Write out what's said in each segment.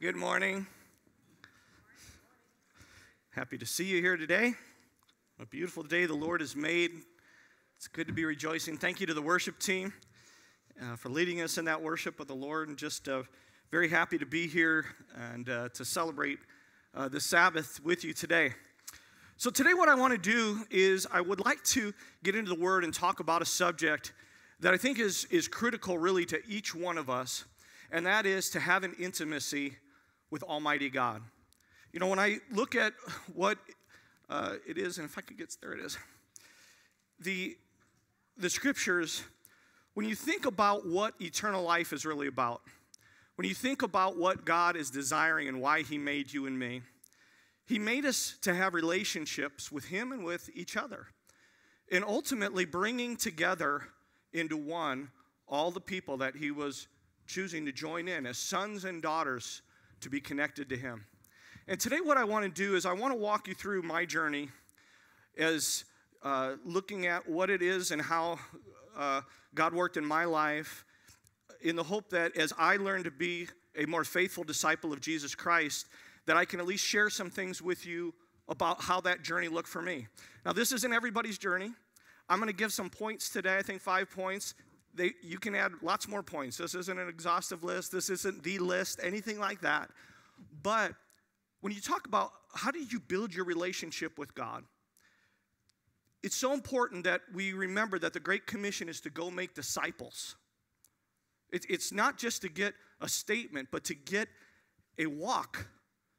Good morning. Happy to see you here today. A beautiful day the Lord has made. It's good to be rejoicing. Thank you to the worship team uh, for leading us in that worship of the Lord, and just uh, very happy to be here and uh, to celebrate uh, the Sabbath with you today. So, today, what I want to do is I would like to get into the Word and talk about a subject that I think is, is critical, really, to each one of us, and that is to have an intimacy with Almighty God. You know, when I look at what uh, it is, and if I could get there, it is. The, the scriptures, when you think about what eternal life is really about, when you think about what God is desiring and why He made you and me, He made us to have relationships with Him and with each other. And ultimately bringing together into one all the people that He was choosing to join in as sons and daughters to be connected to Him. And today, what I want to do is I want to walk you through my journey as uh, looking at what it is and how uh, God worked in my life, in the hope that as I learn to be a more faithful disciple of Jesus Christ, that I can at least share some things with you about how that journey looked for me. Now, this isn't everybody's journey. I'm going to give some points today, I think five points. They, you can add lots more points. This isn't an exhaustive list, this isn't the list, anything like that. But when you talk about how do you build your relationship with God, it's so important that we remember that the Great Commission is to go make disciples. It, it's not just to get a statement, but to get a walk,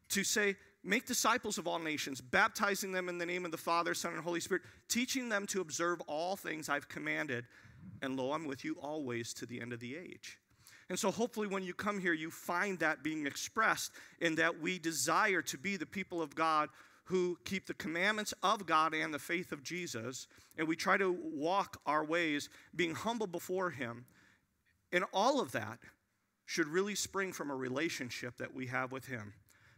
to say, make disciples of all nations, baptizing them in the name of the Father, Son, and Holy Spirit, teaching them to observe all things I've commanded. And lo, I'm with you always to the end of the age. And so, hopefully, when you come here, you find that being expressed in that we desire to be the people of God who keep the commandments of God and the faith of Jesus, and we try to walk our ways being humble before Him. And all of that should really spring from a relationship that we have with Him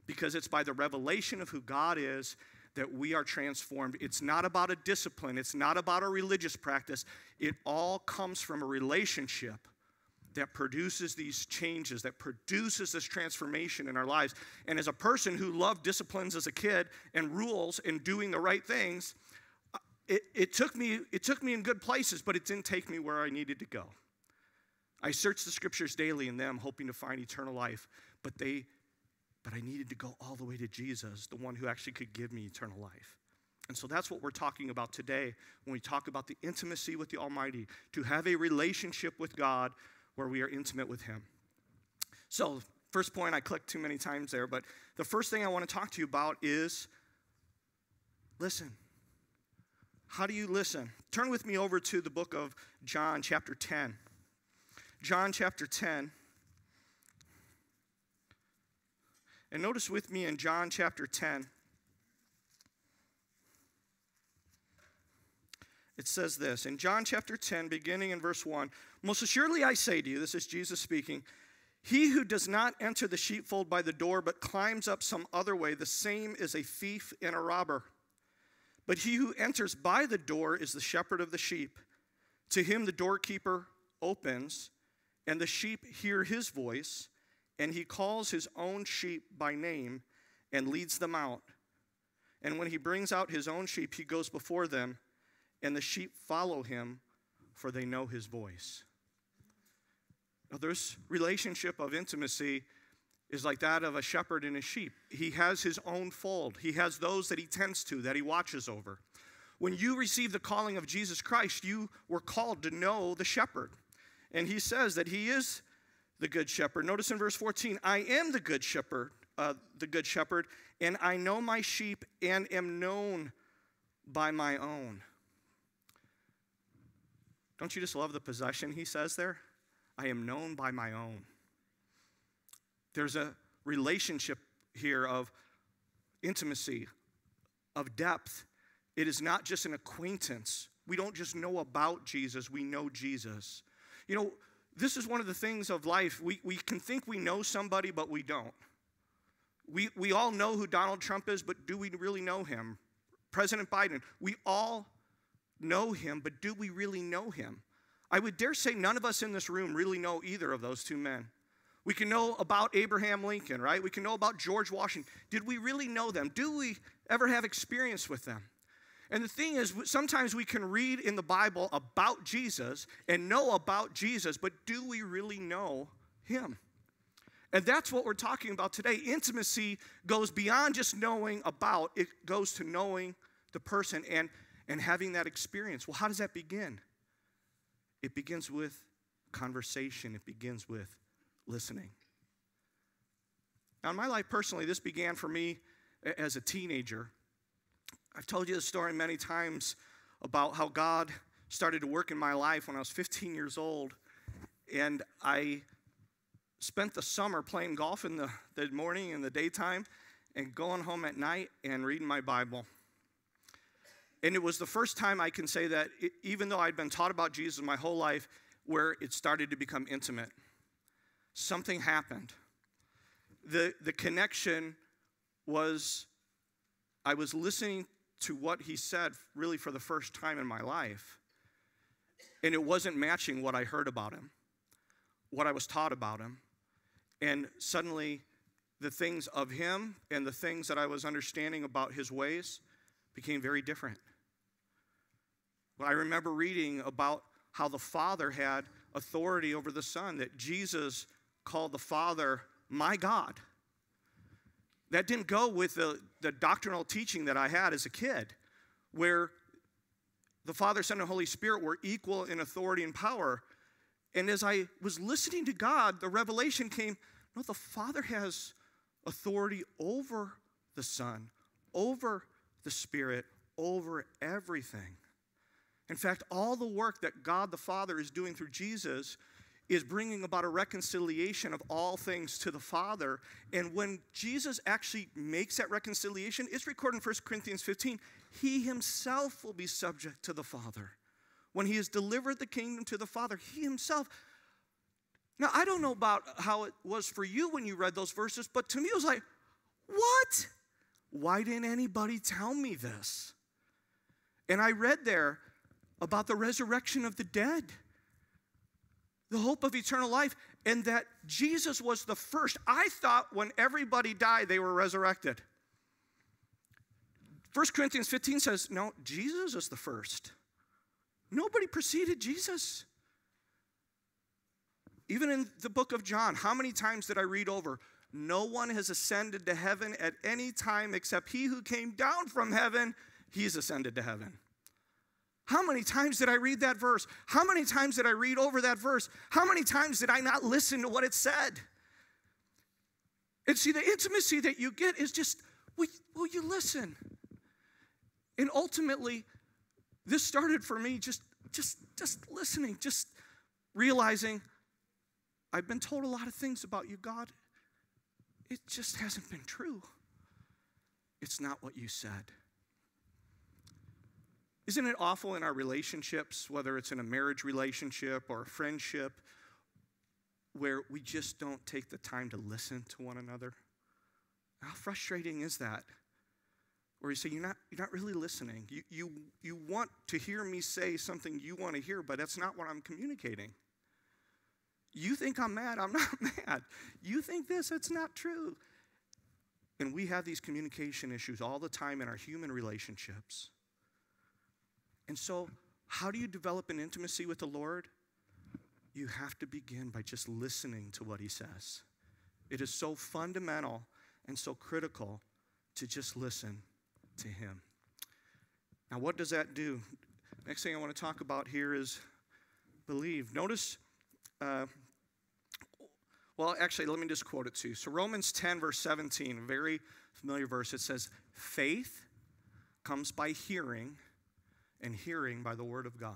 because it's by the revelation of who God is that we are transformed. It's not about a discipline, it's not about a religious practice. It all comes from a relationship that produces these changes, that produces this transformation in our lives. And as a person who loved disciplines as a kid and rules and doing the right things, it, it, took me, it took me in good places, but it didn't take me where I needed to go. I searched the scriptures daily in them, hoping to find eternal life, but they but I needed to go all the way to Jesus, the one who actually could give me eternal life. And so that's what we're talking about today when we talk about the intimacy with the Almighty, to have a relationship with God where we are intimate with Him. So, first point, I clicked too many times there, but the first thing I want to talk to you about is listen. How do you listen? Turn with me over to the book of John, chapter 10. John, chapter 10. And notice with me in John chapter 10, it says this in John chapter 10, beginning in verse 1 Most assuredly I say to you, this is Jesus speaking, he who does not enter the sheepfold by the door, but climbs up some other way, the same is a thief and a robber. But he who enters by the door is the shepherd of the sheep. To him the doorkeeper opens, and the sheep hear his voice and he calls his own sheep by name and leads them out. And when he brings out his own sheep, he goes before them, and the sheep follow him, for they know his voice. Now, this relationship of intimacy is like that of a shepherd and a sheep. He has his own fold, he has those that he tends to, that he watches over. When you receive the calling of Jesus Christ, you were called to know the shepherd. And he says that he is the good shepherd. Notice in verse 14, I am the good shepherd, uh, the good shepherd, and I know my sheep and am known by my own. Don't you just love the possession he says there? I am known by my own. There's a relationship here of intimacy, of depth. It is not just an acquaintance. We don't just know about Jesus, we know Jesus. You know, this is one of the things of life. We, we can think we know somebody, but we don't. We, we all know who Donald Trump is, but do we really know him? President Biden, we all know him, but do we really know him? I would dare say none of us in this room really know either of those two men. We can know about Abraham Lincoln, right? We can know about George Washington. Did we really know them? Do we ever have experience with them? And the thing is, sometimes we can read in the Bible about Jesus and know about Jesus, but do we really know him? And that's what we're talking about today. Intimacy goes beyond just knowing about, it goes to knowing the person and, and having that experience. Well, how does that begin? It begins with conversation, it begins with listening. Now, in my life personally, this began for me as a teenager. I've told you the story many times about how God started to work in my life when I was 15 years old. And I spent the summer playing golf in the, the morning and the daytime and going home at night and reading my Bible. And it was the first time I can say that, it, even though I'd been taught about Jesus my whole life, where it started to become intimate. Something happened. The, the connection was I was listening to what he said really for the first time in my life, and it wasn't matching what I heard about him, what I was taught about him. And suddenly, the things of him and the things that I was understanding about his ways became very different. I remember reading about how the Father had authority over the Son, that Jesus called the Father my God. That didn't go with the, the doctrinal teaching that I had as a kid, where the Father, Son, and Holy Spirit were equal in authority and power. And as I was listening to God, the revelation came no, the Father has authority over the Son, over the Spirit, over everything. In fact, all the work that God the Father is doing through Jesus is bringing about a reconciliation of all things to the Father. And when Jesus actually makes that reconciliation, it's recorded in 1 Corinthians 15. He himself will be subject to the Father. When he has delivered the kingdom to the Father, he himself. Now, I don't know about how it was for you when you read those verses, but to me it was like, what? Why didn't anybody tell me this? And I read there about the resurrection of the dead, the hope of eternal life, and that Jesus was the first. I thought when everybody died, they were resurrected. 1 Corinthians 15 says, no, Jesus is the first. Nobody preceded Jesus. Even in the book of John, how many times did I read over? No one has ascended to heaven at any time except he who came down from heaven, he's ascended to heaven. How many times did I read that verse? How many times did I read over that verse? How many times did I not listen to what it said? And see, the intimacy that you get is just, will, will you listen? And ultimately, this started for me just, just, just listening, just realizing I've been told a lot of things about you, God. It just hasn't been true. It's not what you said. Isn't it awful in our relationships, whether it's in a marriage relationship or a friendship, where we just don't take the time to listen to one another? How frustrating is that? Where you say, You're not, you're not really listening. You, you, you want to hear me say something you want to hear, but that's not what I'm communicating. You think I'm mad, I'm not mad. You think this, it's not true. And we have these communication issues all the time in our human relationships. And so, how do you develop an intimacy with the Lord? You have to begin by just listening to what He says. It is so fundamental and so critical to just listen to Him. Now, what does that do? Next thing I want to talk about here is believe. Notice, uh, well, actually, let me just quote it to you. So, Romans 10, verse 17, a very familiar verse, it says, Faith comes by hearing and hearing by the word of God.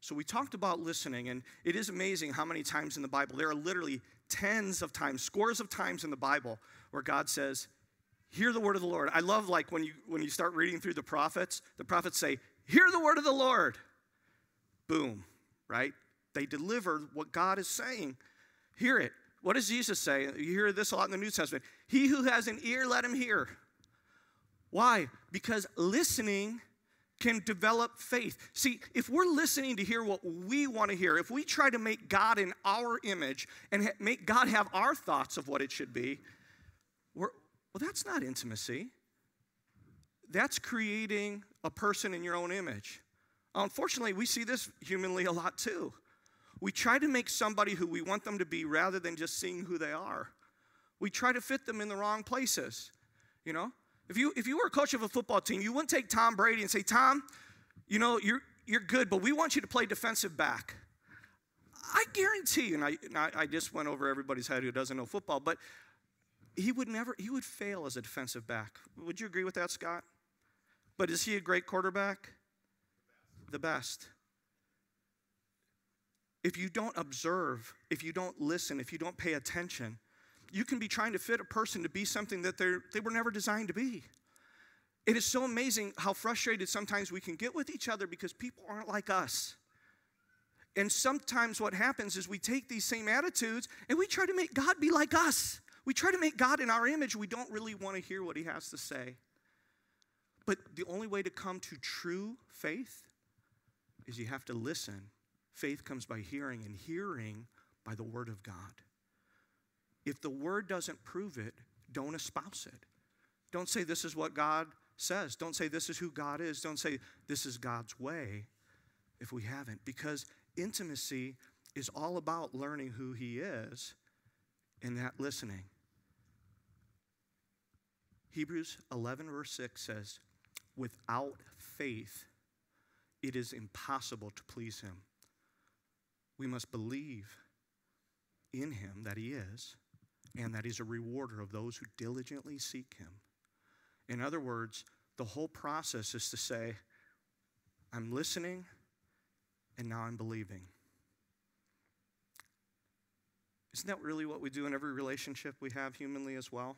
So we talked about listening, and it is amazing how many times in the Bible, there are literally tens of times, scores of times in the Bible where God says, Hear the word of the Lord. I love like when you when you start reading through the prophets, the prophets say, Hear the word of the Lord. Boom, right? They deliver what God is saying. Hear it. What does Jesus say? You hear this a lot in the New Testament. He who has an ear, let him hear. Why? Because listening can develop faith. See, if we're listening to hear what we want to hear, if we try to make God in our image and make God have our thoughts of what it should be, well, that's not intimacy. That's creating a person in your own image. Unfortunately, we see this humanly a lot too. We try to make somebody who we want them to be rather than just seeing who they are. We try to fit them in the wrong places. You know, if you if you were a coach of a football team, you wouldn't take Tom Brady and say, "Tom, you know, you're you're good, but we want you to play defensive back." I guarantee you, and I, and I just went over everybody's head who doesn't know football, but he would never, he would fail as a defensive back. Would you agree with that, Scott? But is he a great quarterback? The best. If you don't observe, if you don't listen, if you don't pay attention, you can be trying to fit a person to be something that they they were never designed to be. It is so amazing how frustrated sometimes we can get with each other because people aren't like us. And sometimes what happens is we take these same attitudes and we try to make God be like us. We try to make God in our image. We don't really want to hear what he has to say. But the only way to come to true faith is you have to listen. Faith comes by hearing, and hearing by the word of God. If the word doesn't prove it, don't espouse it. Don't say this is what God says. Don't say this is who God is. Don't say this is God's way if we haven't. Because intimacy is all about learning who He is and that listening. Hebrews 11, verse 6 says, Without faith, it is impossible to please Him. We must believe in Him that He is and that He's a rewarder of those who diligently seek Him. In other words, the whole process is to say, I'm listening and now I'm believing. Isn't that really what we do in every relationship we have humanly as well?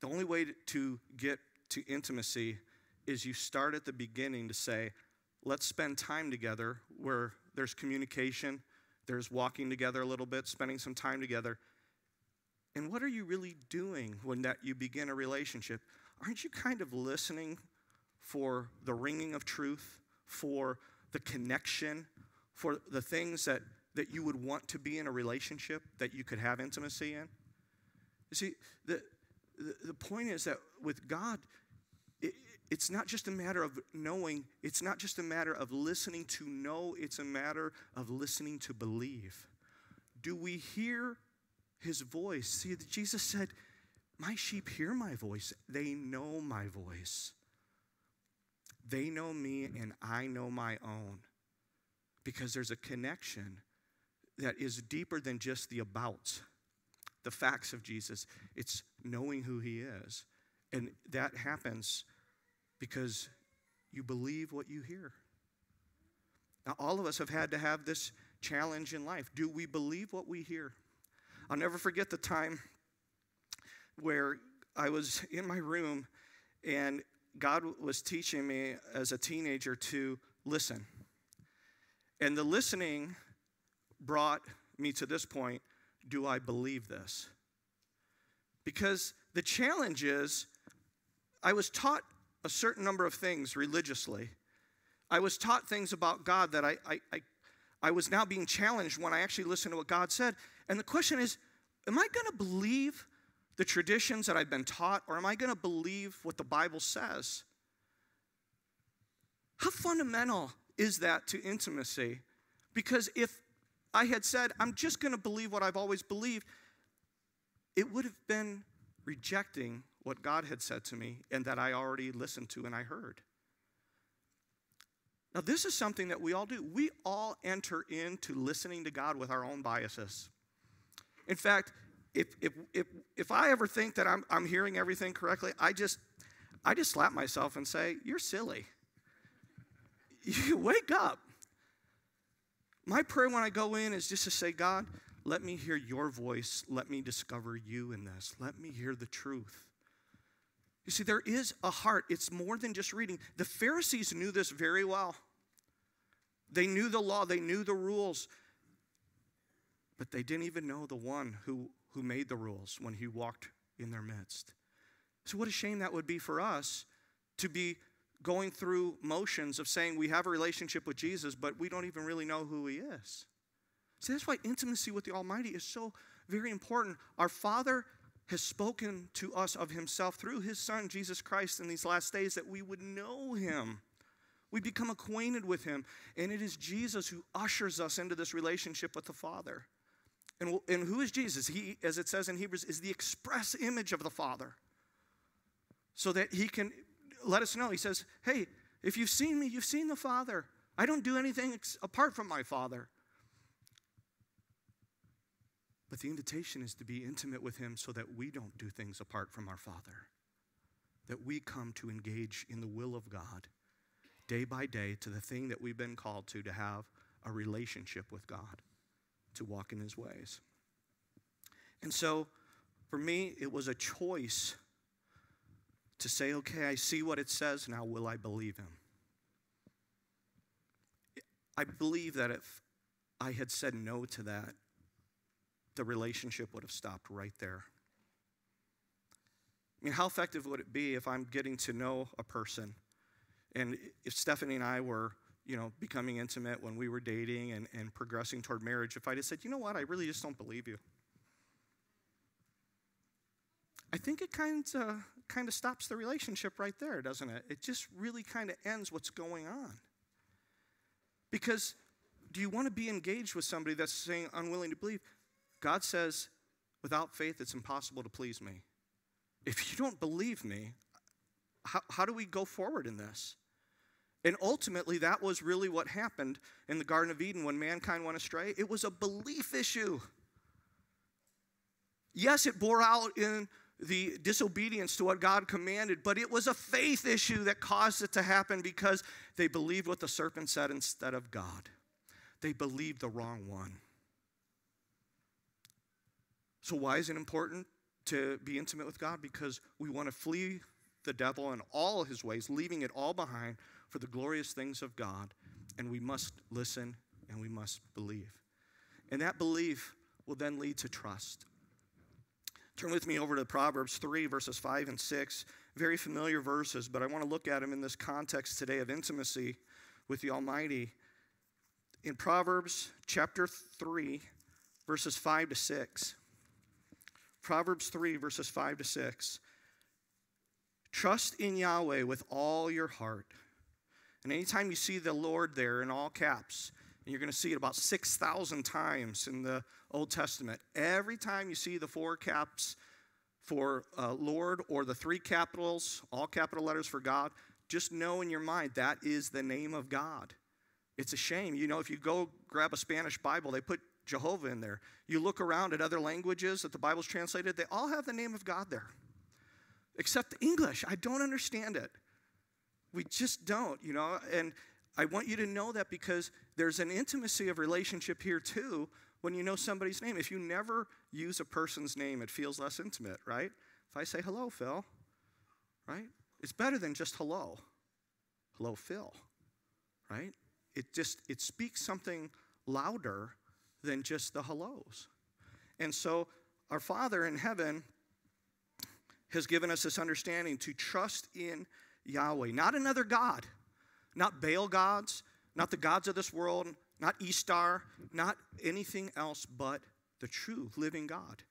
The only way to get to intimacy is you start at the beginning to say, let's spend time together where there's communication, there's walking together a little bit, spending some time together. And what are you really doing when that you begin a relationship? Aren't you kind of listening for the ringing of truth, for the connection, for the things that, that you would want to be in a relationship that you could have intimacy in? You see, the, the, the point is that with God, it's not just a matter of knowing, it's not just a matter of listening to know, it's a matter of listening to believe. Do we hear his voice? See, Jesus said, My sheep hear my voice, they know my voice. They know me, and I know my own. Because there's a connection that is deeper than just the about, the facts of Jesus. It's knowing who he is. And that happens because you believe what you hear. Now, all of us have had to have this challenge in life. Do we believe what we hear? I'll never forget the time where I was in my room and God was teaching me as a teenager to listen. And the listening brought me to this point do I believe this? Because the challenge is, I was taught a certain number of things religiously. I was taught things about God that I, I, I, I was now being challenged when I actually listened to what God said. And the question is am I going to believe the traditions that I've been taught, or am I going to believe what the Bible says? How fundamental is that to intimacy? Because if I had said, I'm just going to believe what I've always believed, it would have been rejecting what God had said to me and that I already listened to and I heard. Now, this is something that we all do. We all enter into listening to God with our own biases. In fact, if, if, if, if I ever think that I'm, I'm hearing everything correctly, I just, I just slap myself and say, You're silly. You wake up. My prayer when I go in is just to say, God, let me hear your voice. Let me discover you in this. Let me hear the truth. You see, there is a heart. It's more than just reading. The Pharisees knew this very well. They knew the law, they knew the rules, but they didn't even know the one who, who made the rules when he walked in their midst. So, what a shame that would be for us to be going through motions of saying we have a relationship with Jesus, but we don't even really know who He is. See, that's why intimacy with the Almighty is so very important. Our Father has spoken to us of Himself through His Son, Jesus Christ, in these last days that we would know Him. We become acquainted with Him. And it is Jesus who ushers us into this relationship with the Father. And, and who is Jesus? He, as it says in Hebrews, is the express image of the Father. So that He can let us know. He says, Hey, if you've seen me, you've seen the Father. I don't do anything ex- apart from my Father. But the invitation is to be intimate with Him so that we don't do things apart from our Father. That we come to engage in the will of God day by day to the thing that we've been called to, to have a relationship with God, to walk in His ways. And so, for me, it was a choice to say, okay, I see what it says, now will I believe Him? I believe that if I had said no to that, the relationship would have stopped right there. I mean, how effective would it be if I'm getting to know a person and if Stephanie and I were, you know, becoming intimate when we were dating and, and progressing toward marriage, if I just said, you know what, I really just don't believe you. I think it kind of kind of stops the relationship right there, doesn't it? It just really kind of ends what's going on. Because do you want to be engaged with somebody that's saying unwilling to believe? God says, without faith, it's impossible to please me. If you don't believe me, how, how do we go forward in this? And ultimately, that was really what happened in the Garden of Eden when mankind went astray. It was a belief issue. Yes, it bore out in the disobedience to what God commanded, but it was a faith issue that caused it to happen because they believed what the serpent said instead of God. They believed the wrong one. So, why is it important to be intimate with God? Because we want to flee the devil and all his ways, leaving it all behind for the glorious things of God. And we must listen and we must believe. And that belief will then lead to trust. Turn with me over to Proverbs 3, verses 5 and 6. Very familiar verses, but I want to look at them in this context today of intimacy with the Almighty. In Proverbs chapter 3, verses 5 to 6. Proverbs 3, verses 5 to 6. Trust in Yahweh with all your heart. And anytime you see the Lord there in all caps, and you're going to see it about 6,000 times in the Old Testament, every time you see the four caps for uh, Lord or the three capitals, all capital letters for God, just know in your mind that is the name of God. It's a shame. You know, if you go grab a Spanish Bible, they put Jehovah in there. You look around at other languages that the Bible's translated, they all have the name of God there. Except the English. I don't understand it. We just don't, you know. And I want you to know that because there's an intimacy of relationship here too when you know somebody's name. If you never use a person's name, it feels less intimate, right? If I say hello, Phil, right? It's better than just hello. Hello, Phil, right? It just it speaks something louder than just the hellos. And so our Father in heaven has given us this understanding to trust in Yahweh, not another God, not Baal gods, not the gods of this world, not Ishtar, not anything else but the true living God.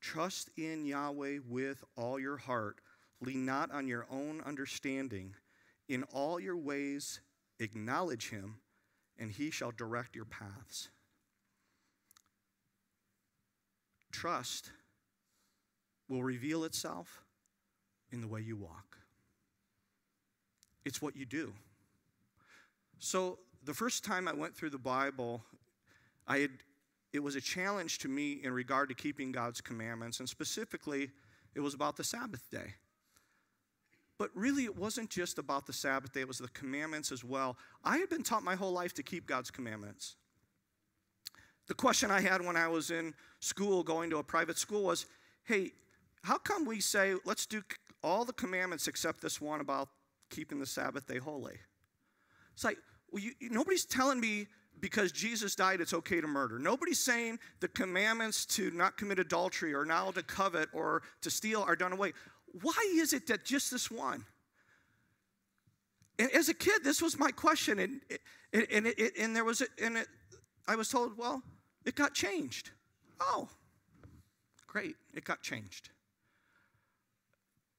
Trust in Yahweh with all your heart. Lean not on your own understanding. In all your ways, acknowledge him, and he shall direct your paths. Trust will reveal itself in the way you walk. It's what you do. So, the first time I went through the Bible, I had, it was a challenge to me in regard to keeping God's commandments, and specifically, it was about the Sabbath day. But really, it wasn't just about the Sabbath day, it was the commandments as well. I had been taught my whole life to keep God's commandments. The question I had when I was in school, going to a private school, was hey, how come we say, let's do all the commandments except this one about keeping the Sabbath day holy? It's like, well, you, nobody's telling me because Jesus died, it's okay to murder. Nobody's saying the commandments to not commit adultery or now to covet or to steal are done away. Why is it that just this one? And as a kid, this was my question, and and, and, it, and there was a, and it, I was told, well, it got changed. Oh, great, it got changed.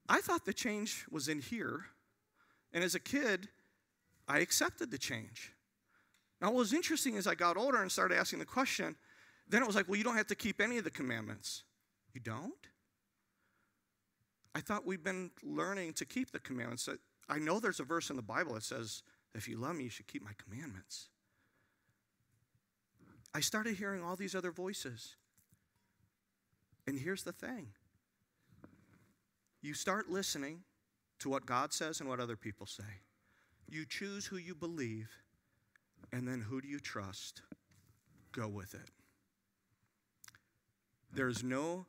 I thought the change was in here, and as a kid, I accepted the change. Now, what was interesting as I got older and started asking the question, then it was like, well, you don't have to keep any of the commandments. You don't? I thought we've been learning to keep the commandments. I know there's a verse in the Bible that says, if you love me, you should keep my commandments. I started hearing all these other voices. And here's the thing you start listening to what God says and what other people say. You choose who you believe, and then who do you trust? Go with it. There's no,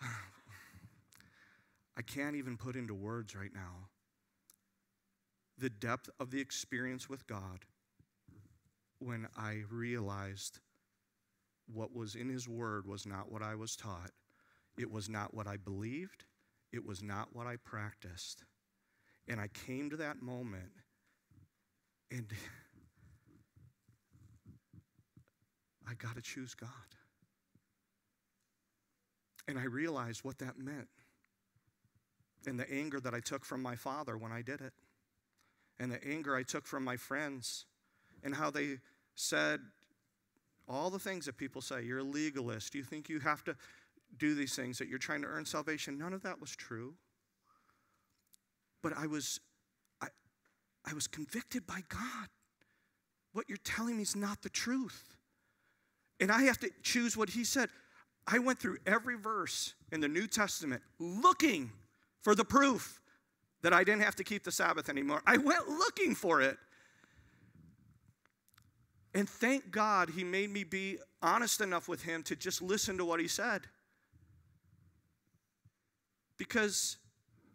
I can't even put into words right now the depth of the experience with God when I realized what was in His Word was not what I was taught, it was not what I believed, it was not what I practiced. And I came to that moment and I got to choose God. And I realized what that meant and the anger that I took from my father when I did it and the anger I took from my friends and how they said all the things that people say. You're a legalist. You think you have to do these things, that you're trying to earn salvation. None of that was true. But I was, I, I was convicted by God. What you're telling me is not the truth. And I have to choose what He said. I went through every verse in the New Testament looking for the proof that I didn't have to keep the Sabbath anymore. I went looking for it. And thank God he made me be honest enough with him to just listen to what he said. Because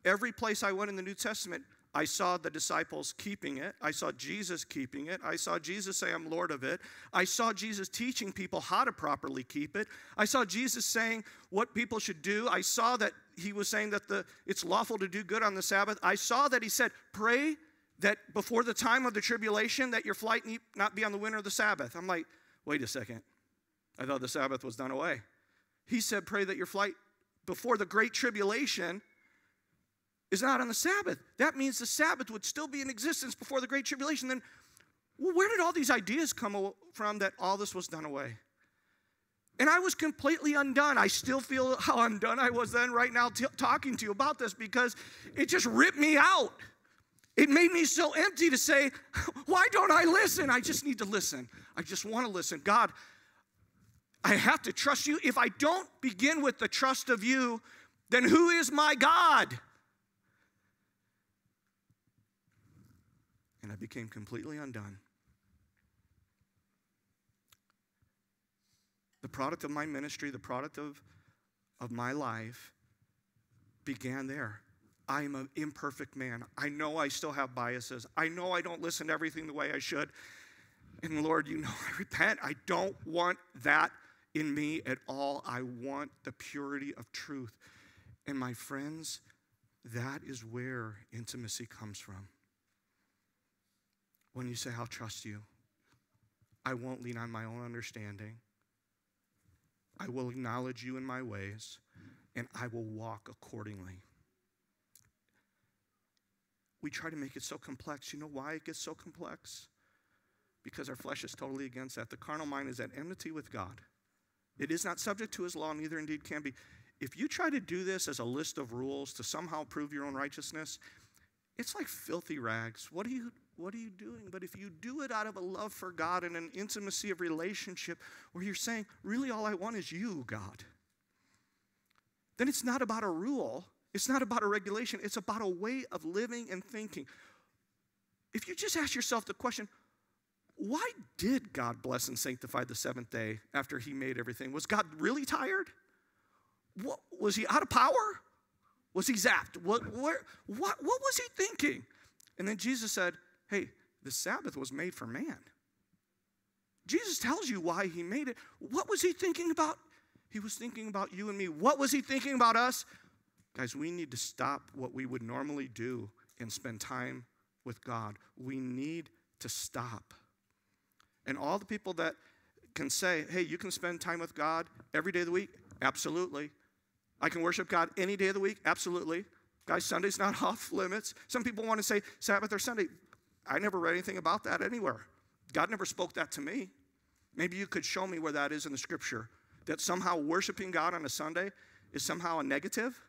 every place I went in the New Testament, I saw the disciples keeping it. I saw Jesus keeping it. I saw Jesus say, I'm Lord of it. I saw Jesus teaching people how to properly keep it. I saw Jesus saying what people should do. I saw that he was saying that the, it's lawful to do good on the Sabbath. I saw that he said, pray that before the time of the tribulation that your flight need not be on the winter of the Sabbath. I'm like, wait a second. I thought the Sabbath was done away. He said, pray that your flight before the great tribulation is not on the Sabbath. That means the Sabbath would still be in existence before the Great Tribulation. Then, well, where did all these ideas come from that all this was done away? And I was completely undone. I still feel how undone I was then, right now, t- talking to you about this because it just ripped me out. It made me so empty to say, Why don't I listen? I just need to listen. I just want to listen. God, I have to trust you. If I don't begin with the trust of you, then who is my God? and I became completely undone. The product of my ministry, the product of, of my life began there. I am an imperfect man. I know I still have biases. I know I don't listen to everything the way I should. And Lord, you know, I repent. I don't want that in me at all. I want the purity of truth. And my friends, that is where intimacy comes from when you say, I'll trust you. I won't lean on my own understanding. I will acknowledge you in my ways, and I will walk accordingly. We try to make it so complex. You know why it gets so complex? Because our flesh is totally against that. The carnal mind is at enmity with God. It is not subject to his law, neither indeed can be. If you try to do this as a list of rules to somehow prove your own righteousness, it's like filthy rags. What do you what are you doing? But if you do it out of a love for God and an intimacy of relationship where you're saying, really, all I want is you, God, then it's not about a rule, it's not about a regulation, it's about a way of living and thinking. If you just ask yourself the question, why did God bless and sanctify the seventh day after he made everything? Was God really tired? What, was he out of power? Was he zapped? What, where, what, what was he thinking? And then Jesus said, Hey, the Sabbath was made for man. Jesus tells you why he made it. What was he thinking about? He was thinking about you and me. What was he thinking about us? Guys, we need to stop what we would normally do and spend time with God. We need to stop. And all the people that can say, hey, you can spend time with God every day of the week, absolutely. I can worship God any day of the week, absolutely. Guys, Sunday's not off limits. Some people want to say Sabbath or Sunday. I never read anything about that anywhere. God never spoke that to me. Maybe you could show me where that is in the scripture. That somehow worshiping God on a Sunday is somehow a negative.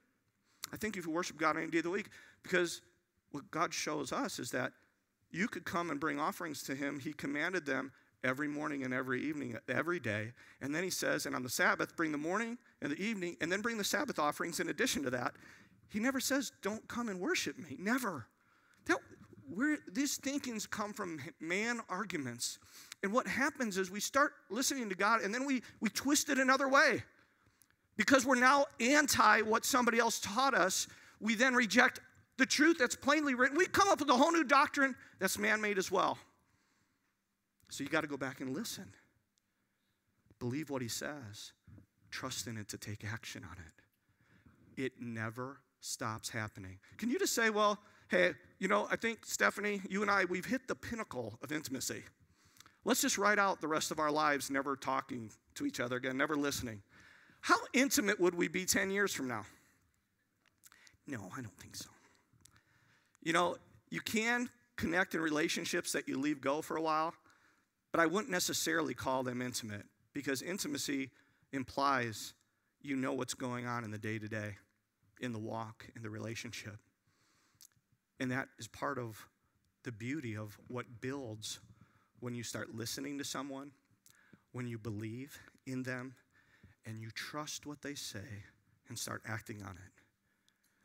I think if you worship God any day of the week, because what God shows us is that you could come and bring offerings to Him. He commanded them every morning and every evening, every day. And then He says, and on the Sabbath, bring the morning and the evening, and then bring the Sabbath offerings in addition to that. He never says, don't come and worship me. Never. That, where these thinkings come from man arguments. And what happens is we start listening to God and then we, we twist it another way. Because we're now anti what somebody else taught us, we then reject the truth that's plainly written. We come up with a whole new doctrine that's man made as well. So you got to go back and listen. Believe what he says, trust in it to take action on it. It never stops happening. Can you just say, well, hey, you know, I think, Stephanie, you and I, we've hit the pinnacle of intimacy. Let's just write out the rest of our lives never talking to each other again, never listening. How intimate would we be 10 years from now? No, I don't think so. You know, you can connect in relationships that you leave go for a while, but I wouldn't necessarily call them intimate because intimacy implies you know what's going on in the day to day, in the walk, in the relationship. And that is part of the beauty of what builds when you start listening to someone, when you believe in them, and you trust what they say and start acting on it.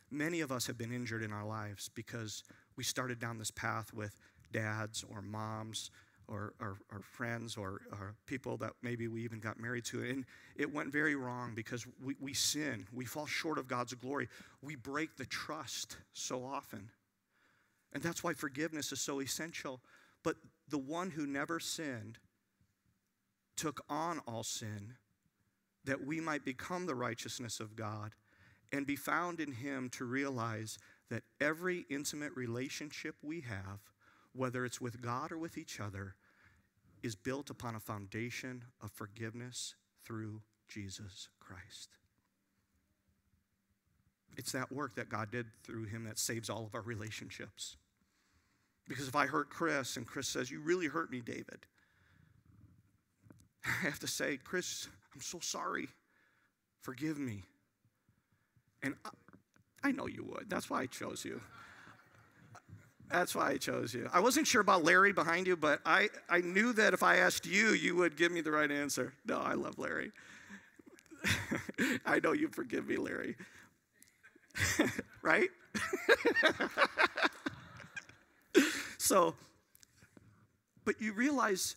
Many of us have been injured in our lives because we started down this path with dads or moms or, or, or friends or, or, people that maybe we even got married to. And it went very wrong because we, we sin. We fall short of God's glory. We break the trust so often. And that's why forgiveness is so essential. But the one who never sinned took on all sin that we might become the righteousness of God and be found in Him to realize that every intimate relationship we have, whether it's with God or with each other, is built upon a foundation of forgiveness through Jesus Christ. It's that work that God did through Him that saves all of our relationships. Because if I hurt Chris and Chris says, You really hurt me, David, I have to say, Chris, I'm so sorry. Forgive me. And I, I know you would. That's why I chose you. That's why I chose you. I wasn't sure about Larry behind you, but I, I knew that if I asked you, you would give me the right answer. No, I love Larry. I know you forgive me, Larry. right? so, but you realize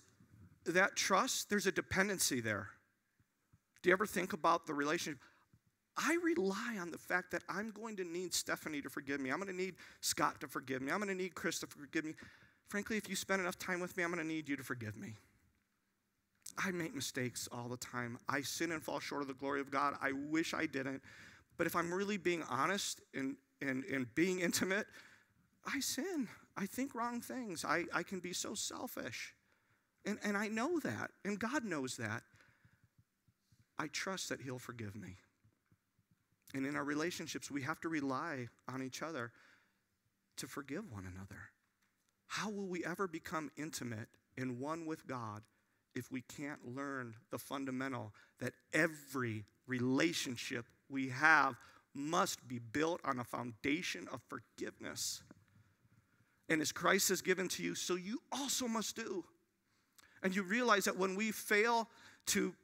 that trust, there's a dependency there. Do you ever think about the relationship? I rely on the fact that I'm going to need Stephanie to forgive me. I'm going to need Scott to forgive me. I'm going to need Chris to forgive me. Frankly, if you spend enough time with me, I'm going to need you to forgive me. I make mistakes all the time. I sin and fall short of the glory of God. I wish I didn't. But if I'm really being honest and, and, and being intimate, I sin. I think wrong things. I, I can be so selfish. And, and I know that. And God knows that. I trust that He'll forgive me. And in our relationships, we have to rely on each other to forgive one another. How will we ever become intimate and one with God if we can't learn the fundamental that every relationship we have must be built on a foundation of forgiveness? And as Christ has given to you, so you also must do. And you realize that when we fail to,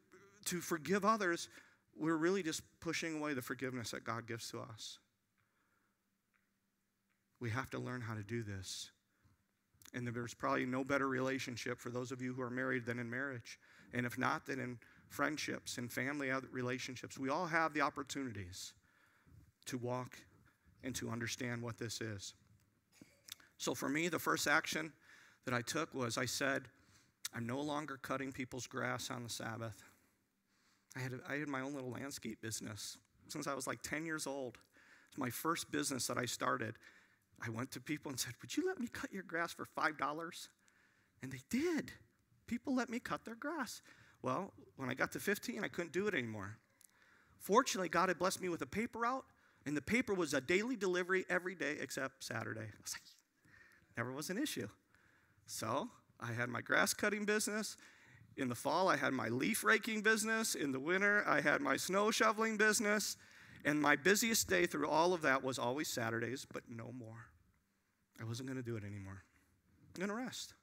to forgive others, we're really just pushing away the forgiveness that God gives to us. We have to learn how to do this. And there's probably no better relationship for those of you who are married than in marriage. And if not, then in friendships and family relationships. We all have the opportunities to walk and to understand what this is. So for me, the first action that I took was I said, I'm no longer cutting people's grass on the Sabbath. I had, I had my own little landscape business since I was like 10 years old. It's my first business that I started. I went to people and said, Would you let me cut your grass for $5? And they did. People let me cut their grass. Well, when I got to 15, I couldn't do it anymore. Fortunately, God had blessed me with a paper route, and the paper was a daily delivery every day except Saturday. I was like, never was an issue. So I had my grass cutting business. In the fall, I had my leaf raking business. In the winter, I had my snow shoveling business. And my busiest day through all of that was always Saturdays, but no more. I wasn't going to do it anymore. I'm going to rest.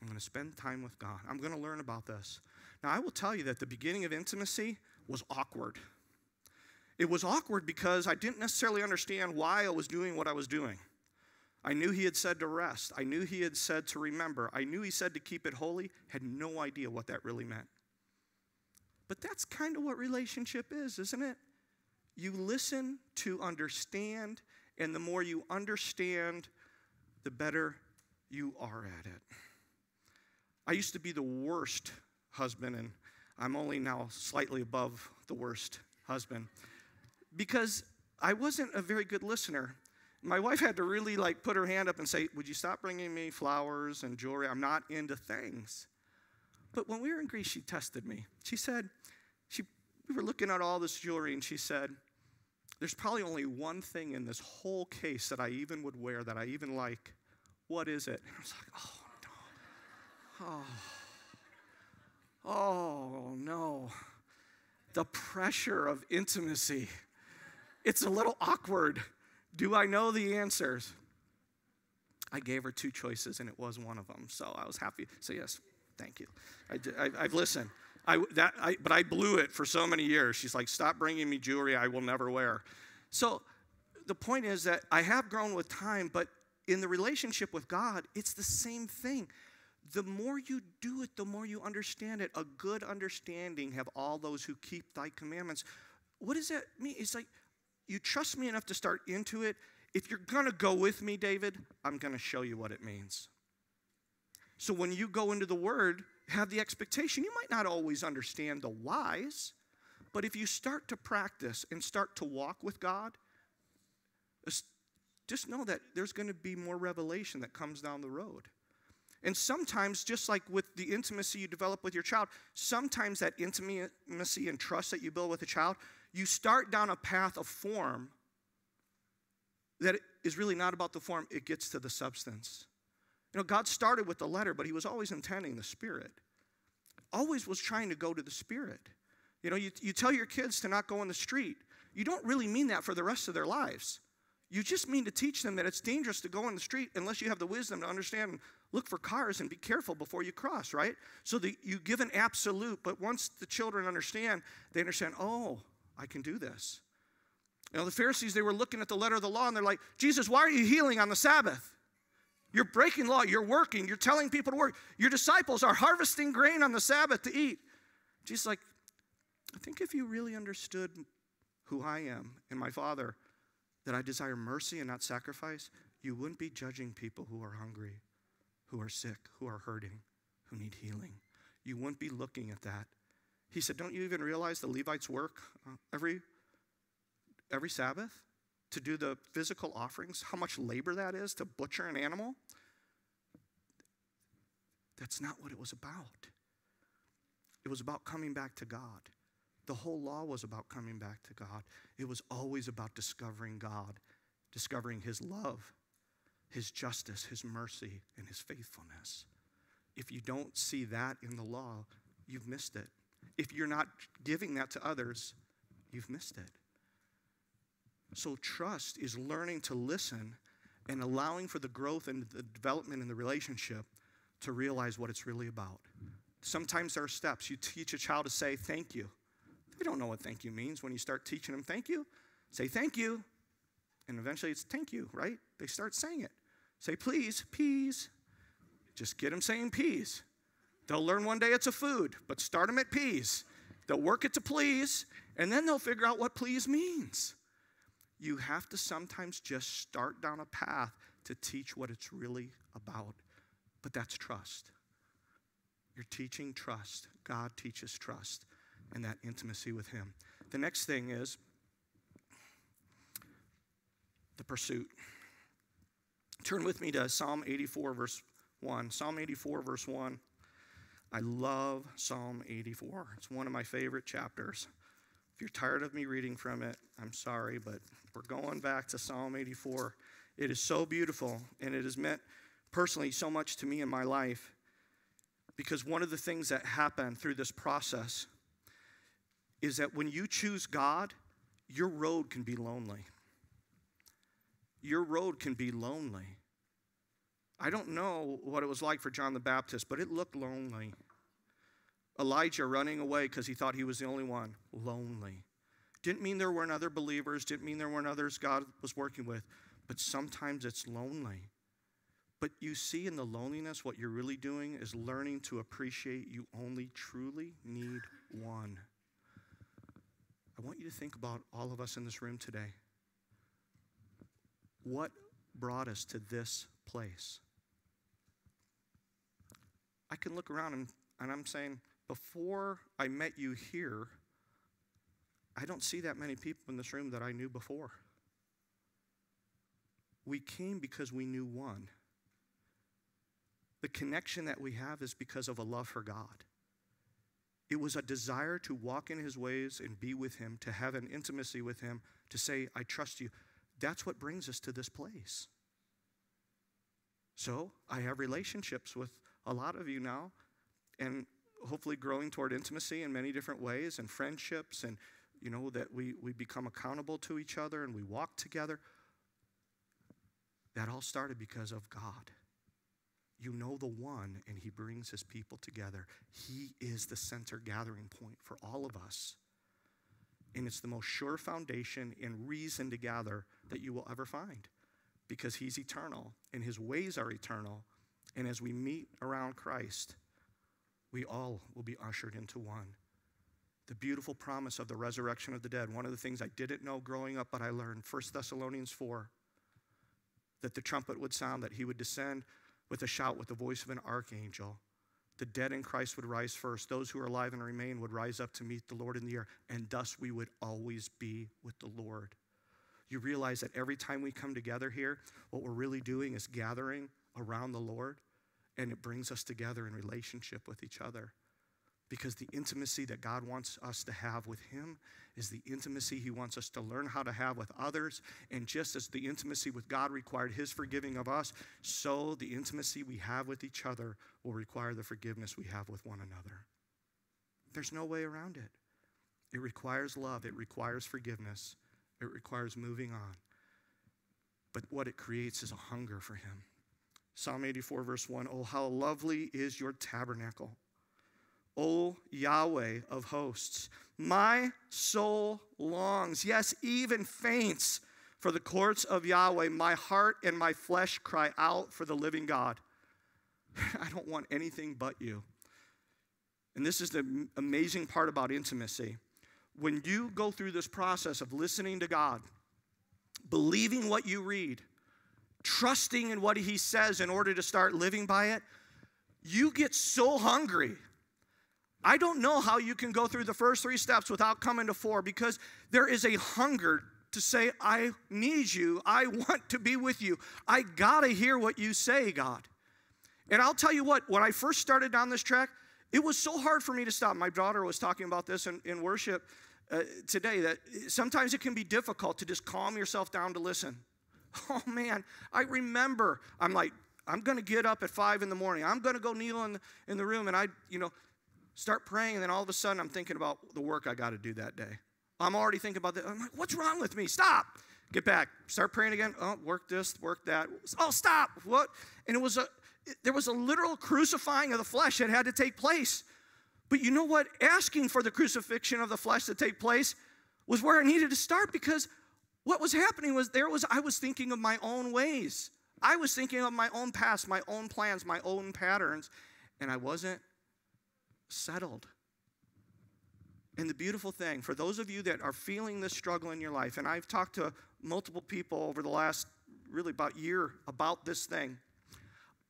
I'm going to spend time with God. I'm going to learn about this. Now, I will tell you that the beginning of intimacy was awkward. It was awkward because I didn't necessarily understand why I was doing what I was doing. I knew he had said to rest. I knew he had said to remember. I knew he said to keep it holy. Had no idea what that really meant. But that's kind of what relationship is, isn't it? You listen to understand, and the more you understand, the better you are at it. I used to be the worst husband, and I'm only now slightly above the worst husband because I wasn't a very good listener. My wife had to really like put her hand up and say, "Would you stop bringing me flowers and jewelry? I'm not into things." But when we were in Greece, she tested me. She said, she, we were looking at all this jewelry, and she said, There's probably only one thing in this whole case that I even would wear that I even like. What is it? And I was like, Oh, no. Oh, oh no. The pressure of intimacy. It's a little awkward. Do I know the answers? I gave her two choices, and it was one of them. So I was happy. So, yes, thank you. I, have listened. I, that, I, but I blew it for so many years. She's like, stop bringing me jewelry I will never wear. So the point is that I have grown with time, but in the relationship with God, it's the same thing the more you do it, the more you understand it. A good understanding have all those who keep thy commandments. What does that mean? It's like you trust me enough to start into it. If you're going to go with me, David, I'm going to show you what it means. So when you go into the word, have the expectation. You might not always understand the whys, but if you start to practice and start to walk with God, just know that there's going to be more revelation that comes down the road. And sometimes, just like with the intimacy you develop with your child, sometimes that intimacy and trust that you build with a child, you start down a path of form that is really not about the form, it gets to the substance. You know, God started with the letter, but He was always intending the spirit. Always was trying to go to the spirit. You know, you, you tell your kids to not go in the street, you don't really mean that for the rest of their lives. You just mean to teach them that it's dangerous to go in the street unless you have the wisdom to understand look for cars and be careful before you cross, right? So that you give an absolute, but once the children understand, they understand, oh, I can do this. You know, the Pharisees, they were looking at the letter of the law and they're like, Jesus, why are you healing on the Sabbath? You're breaking law, you're working, you're telling people to work. Your disciples are harvesting grain on the Sabbath to eat. Jesus, like, I think if you really understood who I am and my Father, that I desire mercy and not sacrifice, you wouldn't be judging people who are hungry who are sick, who are hurting, who need healing. You wouldn't be looking at that. He said, Don't you even realize the Levites work uh, every, every Sabbath to do the physical offerings? How much labor that is to butcher an animal? That's not what it was about. It was about coming back to God. The whole law was about coming back to God. It was always about discovering God, discovering His love, his justice, his mercy, and his faithfulness. If you don't see that in the law, you've missed it. If you're not giving that to others, you've missed it. So, trust is learning to listen and allowing for the growth and the development in the relationship to realize what it's really about. Sometimes there are steps. You teach a child to say thank you. They don't know what thank you means when you start teaching them thank you. Say thank you. And eventually it's thank you, right? They start saying it. Say, please, peas. Just get them saying peas. They'll learn one day it's a food, but start them at peas. They'll work it to please, and then they'll figure out what please means. You have to sometimes just start down a path to teach what it's really about. But that's trust. You're teaching trust. God teaches trust and that intimacy with Him. The next thing is the pursuit. Turn with me to Psalm 84, verse 1. Psalm 84, verse 1. I love Psalm 84. It's one of my favorite chapters. If you're tired of me reading from it, I'm sorry, but we're going back to Psalm 84. It is so beautiful, and it has meant personally so much to me in my life because one of the things that happened through this process is that when you choose God, your road can be lonely. Your road can be lonely. I don't know what it was like for John the Baptist, but it looked lonely. Elijah running away because he thought he was the only one. Lonely. Didn't mean there weren't other believers, didn't mean there weren't others God was working with, but sometimes it's lonely. But you see in the loneliness, what you're really doing is learning to appreciate you only truly need one. I want you to think about all of us in this room today. What brought us to this place? I can look around and, and I'm saying, before I met you here, I don't see that many people in this room that I knew before. We came because we knew one. The connection that we have is because of a love for God. It was a desire to walk in his ways and be with him, to have an intimacy with him, to say, I trust you. That's what brings us to this place. So I have relationships with a lot of you now, and hopefully growing toward intimacy in many different ways and friendships and you know that we, we become accountable to each other and we walk together. That all started because of god. You know the one and he brings his people together. He is the center gathering point for all of us. And it's the most sure foundation and reason to gather that you will ever find because he's eternal and his ways are eternal and as we meet around christ we all will be ushered into one. The beautiful promise of the resurrection of the dead. One of the things I didn't know growing up, but I learned 1 Thessalonians 4 that the trumpet would sound, that he would descend with a shout with the voice of an archangel. The dead in Christ would rise first. Those who are alive and remain would rise up to meet the Lord in the air, and thus we would always be with the Lord. You realize that every time we come together here, what we're really doing is gathering around the Lord and it brings us together in relationship with each other. Because the intimacy that God wants us to have with Him is the intimacy He wants us to learn how to have with others. And just as the intimacy with God required His forgiving of us, so the intimacy we have with each other will require the forgiveness we have with one another. There's no way around it. It requires love, it requires forgiveness, it requires moving on. But what it creates is a hunger for Him. Psalm 84, verse 1 Oh, how lovely is your tabernacle, O Yahweh of hosts. My soul longs, yes, even faints for the courts of Yahweh. My heart and my flesh cry out for the living God. I don't want anything but you. And this is the amazing part about intimacy. When you go through this process of listening to God, believing what you read, trusting in what he says in order to start living by it, you get so hungry. I don't know how you can go through the first three steps without coming to four because there is a hunger to say, I need you. I want to be with you. I got to hear what you say, God. And I'll tell you what, when I first started down this track, it was so hard for me to stop. My daughter was talking about this in, in worship uh, today that sometimes it can be difficult to just calm yourself down to listen. Oh man, I remember. I'm like, I'm going to get up at five in the morning. I'm going to go kneel in the, in the room and I, you know, start praying. And then all of a sudden, I'm thinking about the work I got to do that day. I'm already thinking about that. I'm like, what's wrong with me? Stop. Get back. Start praying again. Oh, work this, work that. Oh, stop. What? And it was a, there was a literal crucifying of the flesh that had to take place. But you know what? Asking for the crucifixion of the flesh to take place was where I needed to start because what was happening was there was I was thinking of my own ways. I was thinking of my own past, my own plans, my own patterns, and I wasn't settled. And the beautiful thing, for those of you that are feeling this struggle in your life, and I've talked to multiple people over the last really about year about this thing,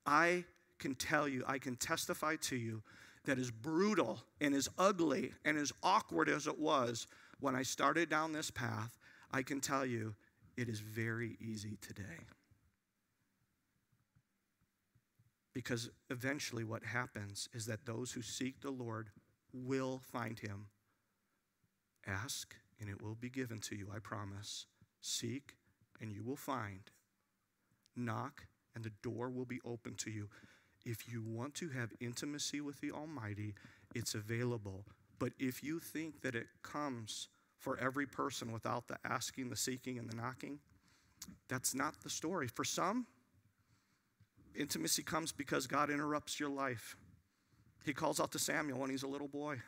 I can tell you, I can testify to you that as brutal and as ugly and as awkward as it was when I started down this path, I can tell you it is very easy today. Because eventually, what happens is that those who seek the Lord will find him. Ask, and it will be given to you, I promise. Seek, and you will find. Knock, and the door will be open to you. If you want to have intimacy with the Almighty, it's available. But if you think that it comes for every person without the asking, the seeking, and the knocking, that's not the story. For some, intimacy comes because God interrupts your life. He calls out to Samuel when he's a little boy.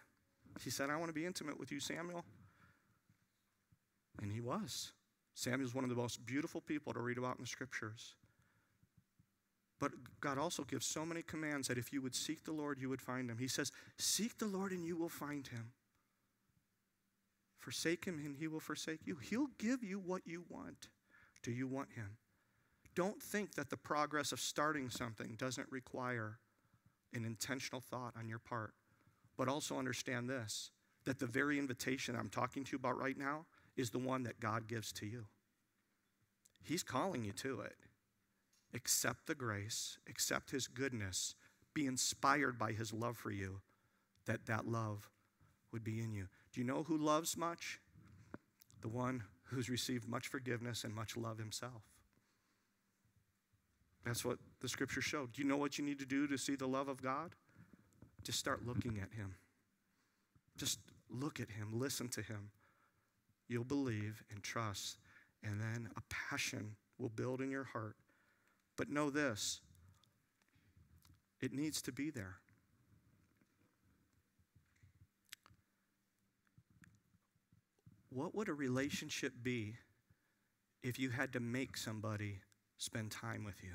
He said, I want to be intimate with you, Samuel. And he was. Samuel's one of the most beautiful people to read about in the scriptures. But God also gives so many commands that if you would seek the Lord, you would find him. He says, Seek the Lord and you will find him. Forsake him and he will forsake you. He'll give you what you want. Do you want him? Don't think that the progress of starting something doesn't require an intentional thought on your part. But also understand this that the very invitation I'm talking to you about right now is the one that God gives to you. He's calling you to it. Accept the grace, accept His goodness, be inspired by His love for you, that that love would be in you. Do you know who loves much? The one who's received much forgiveness and much love himself. That's what the scripture showed. Do you know what you need to do to see the love of God? Just start looking at Him. Just look at Him, listen to Him. You'll believe and trust, and then a passion will build in your heart. But know this it needs to be there. What would a relationship be if you had to make somebody spend time with you?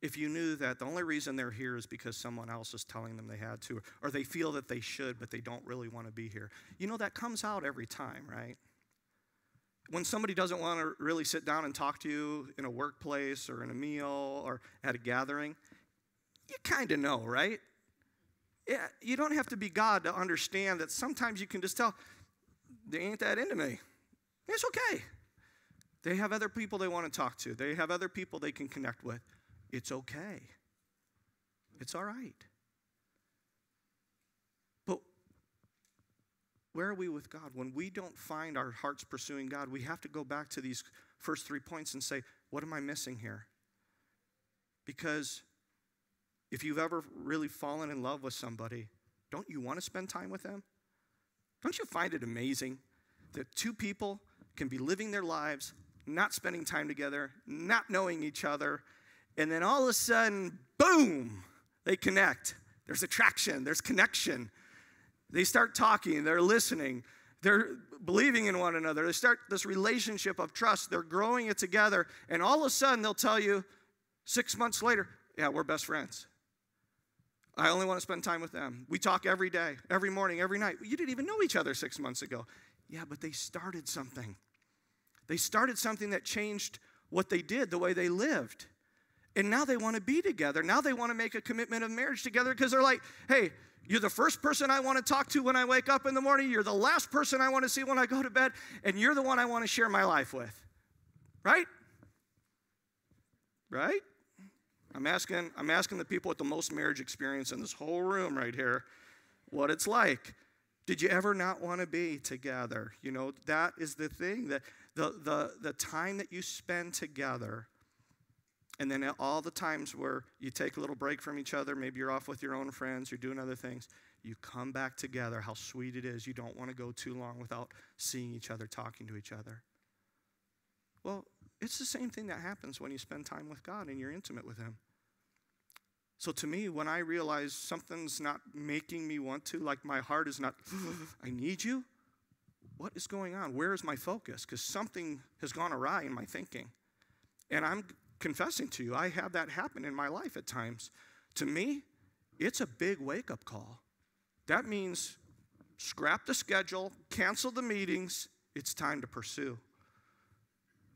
If you knew that the only reason they're here is because someone else is telling them they had to, or they feel that they should, but they don't really want to be here. You know, that comes out every time, right? When somebody doesn't want to really sit down and talk to you in a workplace or in a meal or at a gathering, you kind of know, right? Yeah, you don't have to be God to understand that sometimes you can just tell, they ain't that into me. It's okay. They have other people they want to talk to, they have other people they can connect with. It's okay. It's all right. But where are we with God? When we don't find our hearts pursuing God, we have to go back to these first three points and say, what am I missing here? Because if you've ever really fallen in love with somebody, don't you want to spend time with them? Don't you find it amazing that two people can be living their lives, not spending time together, not knowing each other, and then all of a sudden, boom, they connect. There's attraction, there's connection. They start talking, they're listening, they're believing in one another. They start this relationship of trust, they're growing it together, and all of a sudden they'll tell you six months later, yeah, we're best friends. I only want to spend time with them. We talk every day, every morning, every night. You didn't even know each other six months ago. Yeah, but they started something. They started something that changed what they did, the way they lived. And now they want to be together. Now they want to make a commitment of marriage together because they're like, hey, you're the first person I want to talk to when I wake up in the morning. You're the last person I want to see when I go to bed. And you're the one I want to share my life with. Right? Right? I'm asking, I'm asking the people with the most marriage experience in this whole room right here what it's like. Did you ever not want to be together? You know, that is the thing that the, the, the time that you spend together and then all the times where you take a little break from each other, maybe you're off with your own friends, you're doing other things, you come back together, how sweet it is. You don't want to go too long without seeing each other, talking to each other. Well, it's the same thing that happens when you spend time with God and you're intimate with Him. So to me, when I realize something's not making me want to, like my heart is not, I need you, what is going on? Where is my focus? Because something has gone awry in my thinking. And I'm confessing to you, I have that happen in my life at times. To me, it's a big wake up call. That means scrap the schedule, cancel the meetings, it's time to pursue.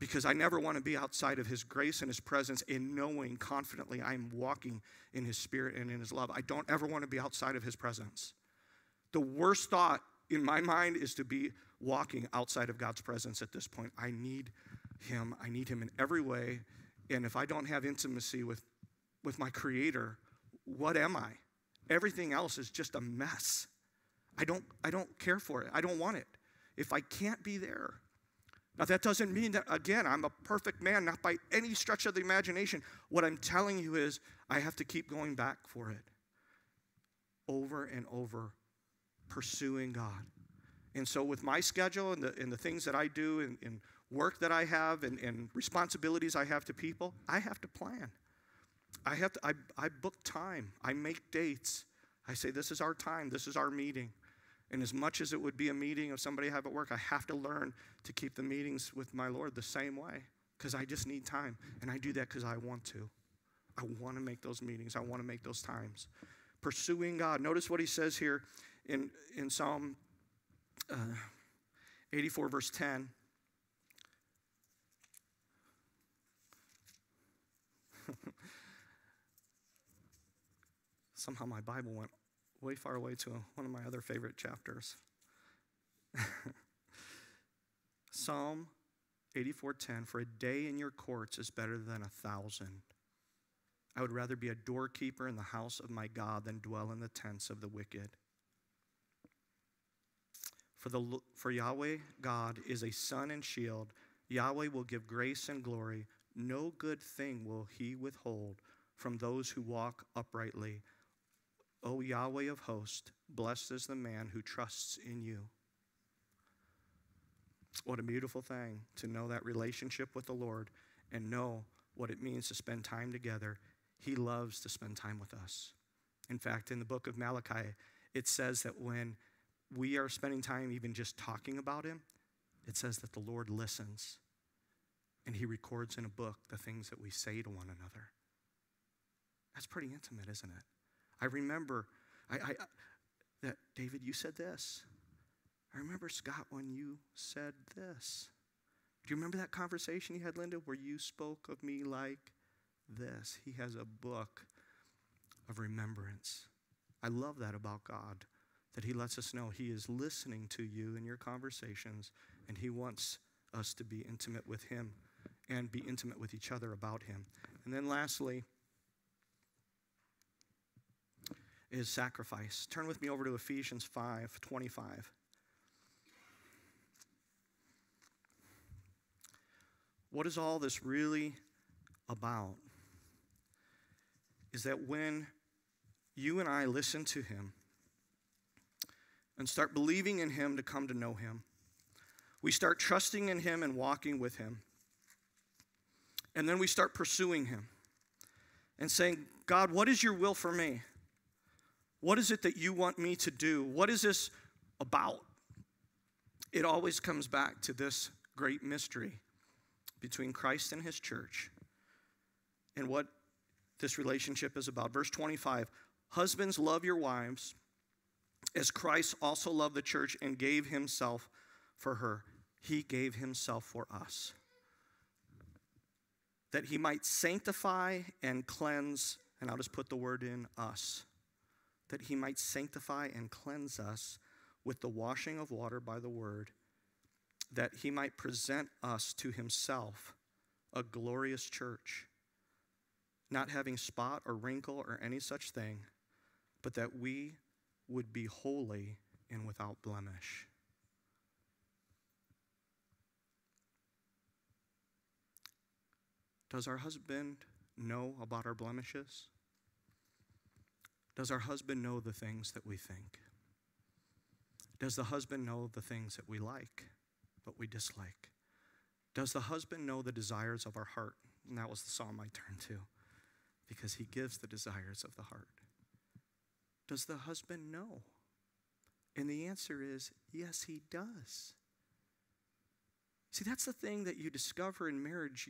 Because I never want to be outside of His grace and His presence in knowing confidently I'm walking in His Spirit and in His love. I don't ever want to be outside of His presence. The worst thought in my mind is to be walking outside of God's presence at this point. I need Him. I need Him in every way and if I don't have intimacy with with my Creator, what am I? Everything else is just a mess. I don't, I don't care for it. I don't want it. If I can't be there, now, that doesn't mean that, again, I'm a perfect man, not by any stretch of the imagination. What I'm telling you is, I have to keep going back for it over and over, pursuing God. And so, with my schedule and the, and the things that I do and, and work that I have and, and responsibilities I have to people, I have to plan. I have to, I, I book time, I make dates. I say, this is our time, this is our meeting. And as much as it would be a meeting of somebody I have at work, I have to learn to keep the meetings with my Lord the same way because I just need time. And I do that because I want to. I want to make those meetings, I want to make those times. Pursuing God. Notice what he says here in, in Psalm uh, 84, verse 10. Somehow my Bible went way far away to one of my other favorite chapters. Psalm 84:10 For a day in your courts is better than a thousand. I would rather be a doorkeeper in the house of my God than dwell in the tents of the wicked. For, the, for Yahweh God is a sun and shield. Yahweh will give grace and glory. No good thing will he withhold from those who walk uprightly. O Yahweh of hosts, blessed is the man who trusts in you. What a beautiful thing to know that relationship with the Lord and know what it means to spend time together. He loves to spend time with us. In fact, in the book of Malachi, it says that when we are spending time even just talking about Him, it says that the Lord listens and He records in a book the things that we say to one another. That's pretty intimate, isn't it? I remember I, I, that, David, you said this. I remember, Scott, when you said this. Do you remember that conversation you had, Linda, where you spoke of me like this? He has a book of remembrance. I love that about God, that He lets us know He is listening to you in your conversations, and He wants us to be intimate with Him and be intimate with each other about Him. And then lastly, is sacrifice. Turn with me over to Ephesians 5 25. What is all this really about? Is that when you and I listen to Him and start believing in Him to come to know Him, we start trusting in Him and walking with Him. And then we start pursuing Him and saying, God, what is your will for me? What is it that you want me to do? What is this about? It always comes back to this great mystery between Christ and his church and what this relationship is about. Verse 25 Husbands, love your wives as Christ also loved the church and gave himself for her. He gave himself for us. That he might sanctify and cleanse, and I'll just put the word in us that he might sanctify and cleanse us with the washing of water by the word, that he might present us to himself a glorious church, not having spot or wrinkle or any such thing, but that we would be holy and without blemish. Does our husband know about our blemishes? Does our husband know the things that we think? Does the husband know the things that we like, but we dislike? Does the husband know the desires of our heart? And that was the psalm I turned to, because he gives the desires of the heart. Does the husband know? And the answer is yes, he does. See, that's the thing that you discover in marriage.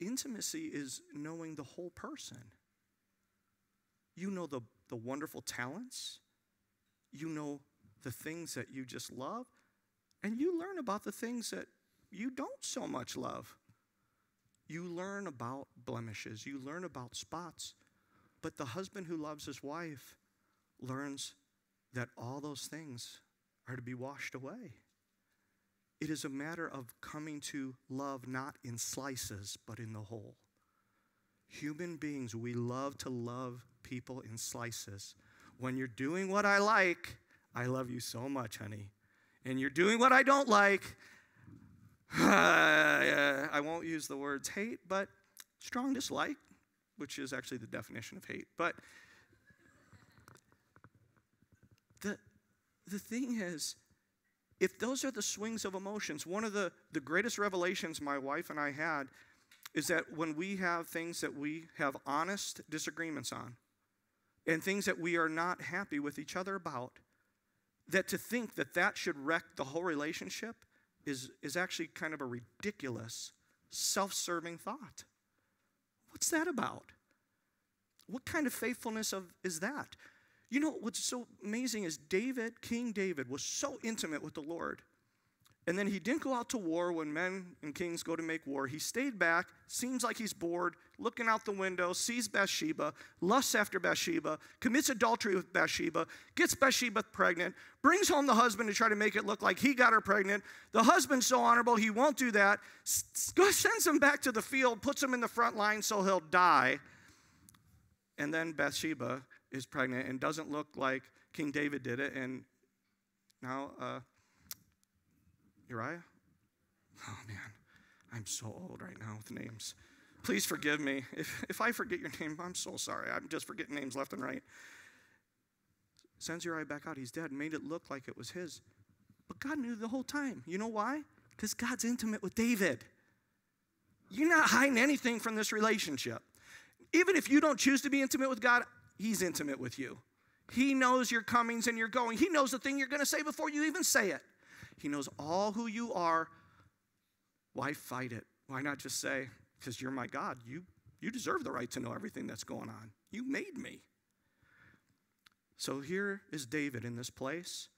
Intimacy is knowing the whole person. You know the, the wonderful talents. You know the things that you just love. And you learn about the things that you don't so much love. You learn about blemishes, you learn about spots. But the husband who loves his wife learns that all those things are to be washed away. It is a matter of coming to love not in slices, but in the whole. Human beings, we love to love people in slices. When you're doing what I like, I love you so much, honey. And you're doing what I don't like, I won't use the words hate, but strong dislike, which is actually the definition of hate. But the, the thing is, if those are the swings of emotions, one of the, the greatest revelations my wife and I had is that when we have things that we have honest disagreements on and things that we are not happy with each other about, that to think that that should wreck the whole relationship is, is actually kind of a ridiculous, self serving thought. What's that about? What kind of faithfulness of, is that? You know, what's so amazing is David, King David, was so intimate with the Lord and then he didn't go out to war when men and kings go to make war. He stayed back, seems like he's bored, looking out the window, sees Bathsheba, lusts after Bathsheba, commits adultery with Bathsheba, gets Bathsheba pregnant, brings home the husband to try to make it look like he got her pregnant. The husband's so honorable, he won't do that. Sends him back to the field, puts him in the front line so he'll die. And then Bathsheba is pregnant and doesn't look like King David did it. And now, uh, Uriah? Oh man, I'm so old right now with names. Please forgive me. If, if I forget your name, I'm so sorry. I'm just forgetting names left and right. Sends Uriah back out. He's dead. Made it look like it was his. But God knew the whole time. You know why? Because God's intimate with David. You're not hiding anything from this relationship. Even if you don't choose to be intimate with God, He's intimate with you. He knows your comings and your going. He knows the thing you're going to say before you even say it. He knows all who you are. Why fight it? Why not just say, because you're my God, you, you deserve the right to know everything that's going on. You made me. So here is David in this place.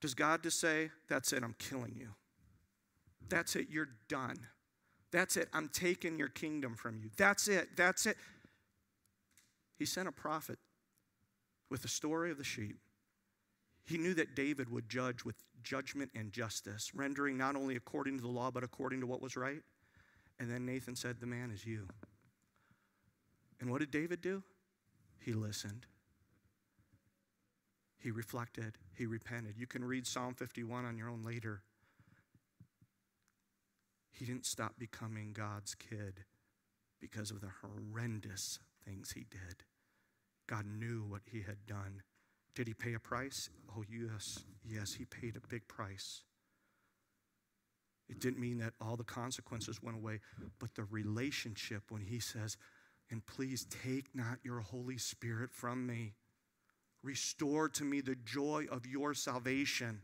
Does God just say, That's it, I'm killing you? That's it, you're done. That's it, I'm taking your kingdom from you. That's it, that's it. He sent a prophet with the story of the sheep. He knew that David would judge with judgment and justice, rendering not only according to the law, but according to what was right. And then Nathan said, The man is you. And what did David do? He listened. He reflected. He repented. You can read Psalm 51 on your own later. He didn't stop becoming God's kid because of the horrendous things he did. God knew what he had done. Did he pay a price? Oh, yes. Yes, he paid a big price. It didn't mean that all the consequences went away, but the relationship when he says, and please take not your Holy Spirit from me. Restore to me the joy of your salvation.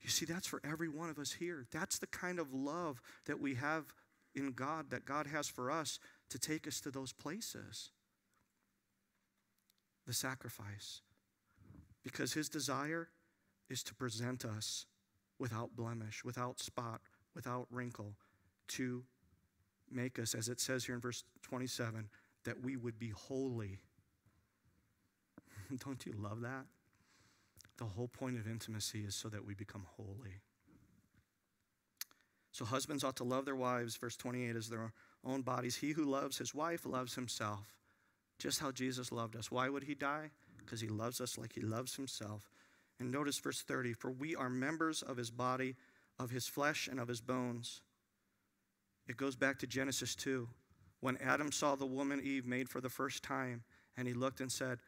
You see, that's for every one of us here. That's the kind of love that we have in God, that God has for us to take us to those places. The sacrifice because his desire is to present us without blemish, without spot, without wrinkle, to make us, as it says here in verse 27, that we would be holy. Don't you love that? The whole point of intimacy is so that we become holy. So, husbands ought to love their wives, verse 28, as their own bodies. He who loves his wife loves himself, just how Jesus loved us. Why would he die? Because he loves us like he loves himself. And notice verse 30 For we are members of his body, of his flesh, and of his bones. It goes back to Genesis 2. When Adam saw the woman Eve made for the first time, and he looked and said,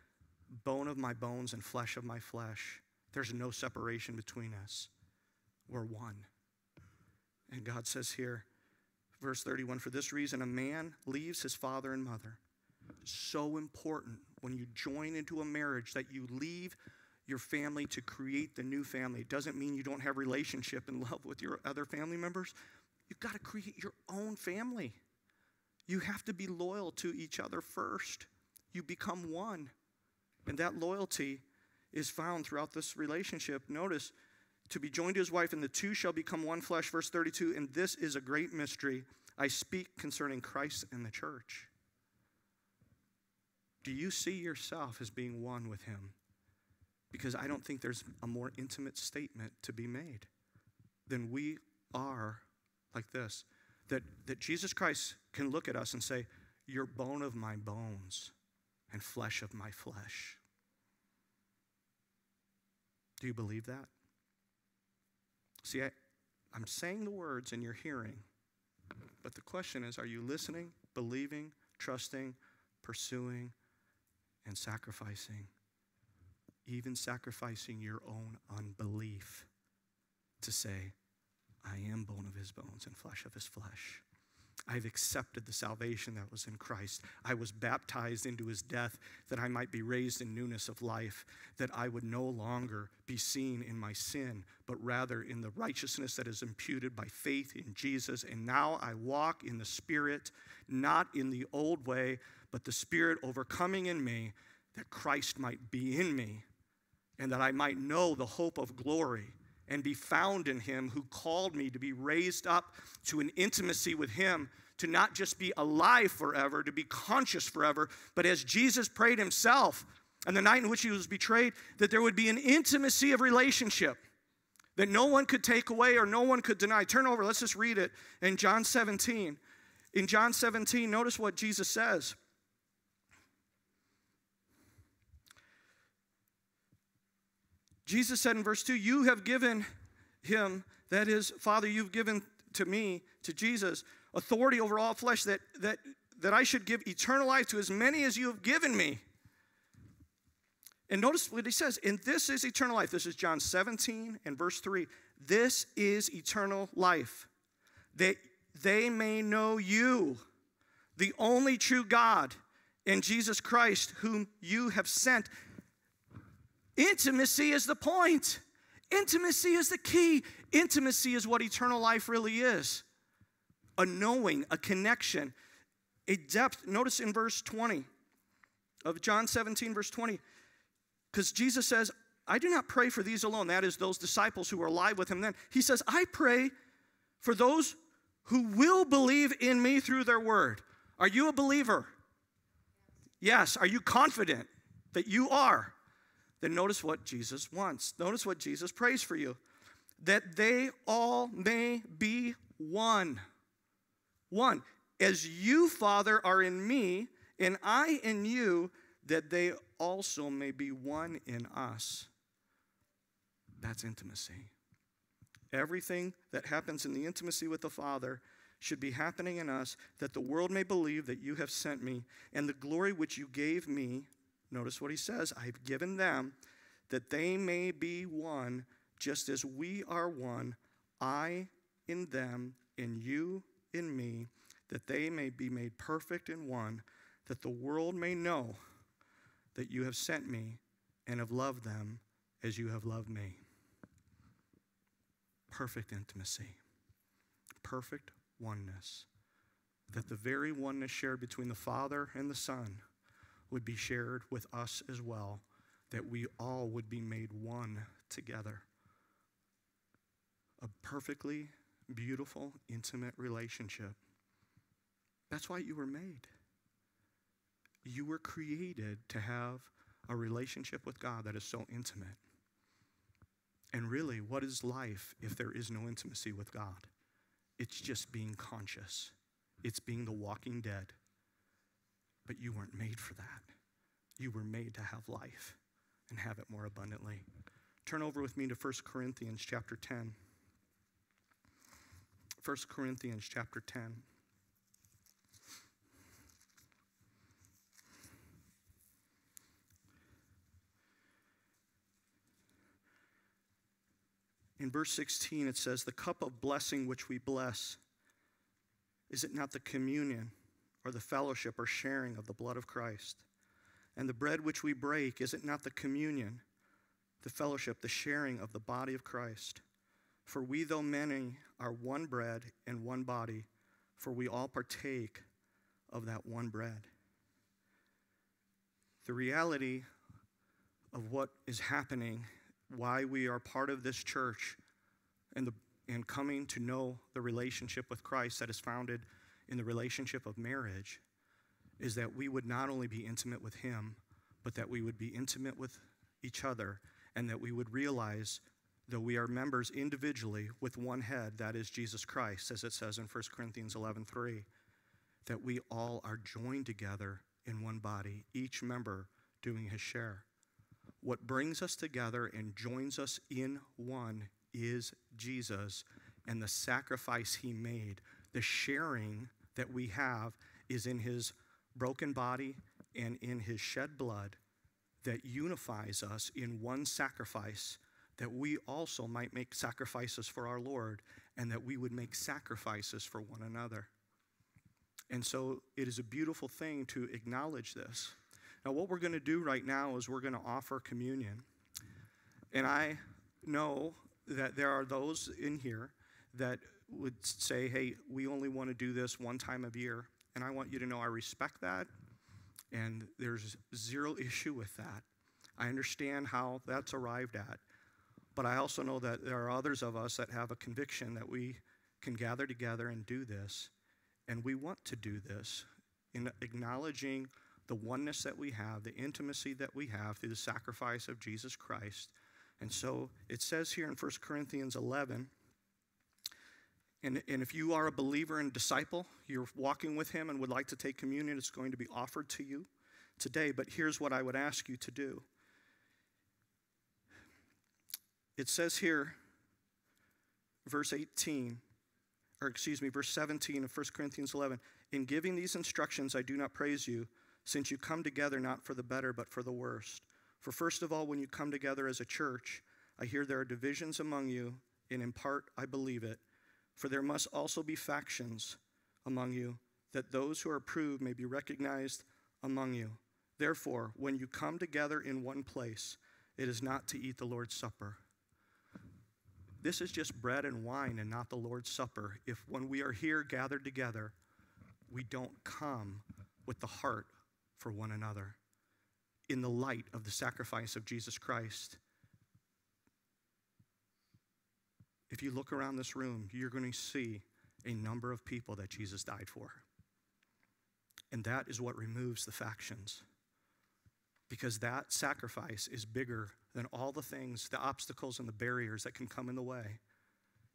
Bone of my bones and flesh of my flesh. There's no separation between us. We're one. And God says here, verse 31 For this reason, a man leaves his father and mother. So important when you join into a marriage that you leave your family to create the new family. It doesn't mean you don't have relationship and love with your other family members. You've got to create your own family. You have to be loyal to each other first. You become one. And that loyalty is found throughout this relationship. Notice, to be joined to his wife, and the two shall become one flesh, verse 32. And this is a great mystery. I speak concerning Christ and the church. Do you see yourself as being one with Him? Because I don't think there's a more intimate statement to be made than we are like this. That, that Jesus Christ can look at us and say, You're bone of my bones and flesh of my flesh. Do you believe that? See, I, I'm saying the words and you're hearing, but the question is are you listening, believing, trusting, pursuing, and sacrificing? Even sacrificing your own unbelief to say, I am bone of his bones and flesh of his flesh. I've accepted the salvation that was in Christ. I was baptized into his death that I might be raised in newness of life, that I would no longer be seen in my sin, but rather in the righteousness that is imputed by faith in Jesus. And now I walk in the Spirit, not in the old way, but the Spirit overcoming in me, that Christ might be in me, and that I might know the hope of glory and be found in him who called me to be raised up to an intimacy with him, to not just be alive forever, to be conscious forever, but as Jesus prayed himself on the night in which he was betrayed, that there would be an intimacy of relationship that no one could take away or no one could deny. Turn over, let's just read it in John 17. In John 17, notice what Jesus says. Jesus said in verse 2, You have given him, that is, Father, you've given to me, to Jesus, authority over all flesh, that, that, that I should give eternal life to as many as you have given me. And notice what he says, and this is eternal life. This is John 17 and verse 3. This is eternal life, that they may know you, the only true God, and Jesus Christ, whom you have sent. Intimacy is the point. Intimacy is the key. Intimacy is what eternal life really is a knowing, a connection, a depth. Notice in verse 20 of John 17, verse 20, because Jesus says, I do not pray for these alone. That is, those disciples who were alive with him then. He says, I pray for those who will believe in me through their word. Are you a believer? Yes. Are you confident that you are? Then notice what Jesus wants. Notice what Jesus prays for you that they all may be one. One. As you, Father, are in me, and I in you, that they also may be one in us. That's intimacy. Everything that happens in the intimacy with the Father should be happening in us, that the world may believe that you have sent me, and the glory which you gave me Notice what he says I've given them that they may be one, just as we are one, I in them, and you in me, that they may be made perfect in one, that the world may know that you have sent me and have loved them as you have loved me. Perfect intimacy, perfect oneness, that the very oneness shared between the Father and the Son would be shared with us as well, that we all would be made one together. A perfectly beautiful, intimate relationship. That's why you were made. You were created to have a relationship with God that is so intimate. And really, what is life if there is no intimacy with God? It's just being conscious, it's being the walking dead. But you weren't made for that. You were made to have life and have it more abundantly. Turn over with me to 1 Corinthians chapter 10. 1 Corinthians chapter 10. In verse 16, it says, The cup of blessing which we bless, is it not the communion or the fellowship or sharing of the blood of Christ? And the bread which we break, is it not the communion, the fellowship, the sharing of the body of Christ? For we, though many, are one bread and one body, for we all partake of that one bread. The reality of what is happening, why we are part of this church, and, the, and coming to know the relationship with Christ that is founded in the relationship of marriage is that we would not only be intimate with Him, but that we would be intimate with each other, and that we would realize, though we are members individually with one head, that is Jesus Christ, as it says in 1 Corinthians 11 3, that we all are joined together in one body, each member doing his share. What brings us together and joins us in one is Jesus and the sacrifice he made. The sharing that we have is in his broken body and in his shed blood that unifies us in one sacrifice, that we also might make sacrifices for our Lord and that we would make sacrifices for one another. And so it is a beautiful thing to acknowledge this. Now, what we're going to do right now is we're going to offer communion. And I know that there are those in here that would say, hey, we only want to do this one time of year. And I want you to know I respect that. And there's zero issue with that. I understand how that's arrived at. But I also know that there are others of us that have a conviction that we can gather together and do this. And we want to do this in acknowledging the oneness that we have, the intimacy that we have through the sacrifice of Jesus Christ. And so it says here in 1 Corinthians 11, and, and if you are a believer and disciple, you're walking with him and would like to take communion, it's going to be offered to you today. But here's what I would ask you to do it says here, verse 18, or excuse me, verse 17 of 1 Corinthians 11 In giving these instructions, I do not praise you, since you come together not for the better, but for the worst. For first of all, when you come together as a church, I hear there are divisions among you, and in part I believe it. For there must also be factions among you, that those who are approved may be recognized among you. Therefore, when you come together in one place, it is not to eat the Lord's Supper. This is just bread and wine and not the Lord's Supper. If when we are here gathered together, we don't come with the heart for one another in the light of the sacrifice of Jesus Christ. If you look around this room, you're going to see a number of people that Jesus died for. And that is what removes the factions. Because that sacrifice is bigger than all the things, the obstacles, and the barriers that can come in the way.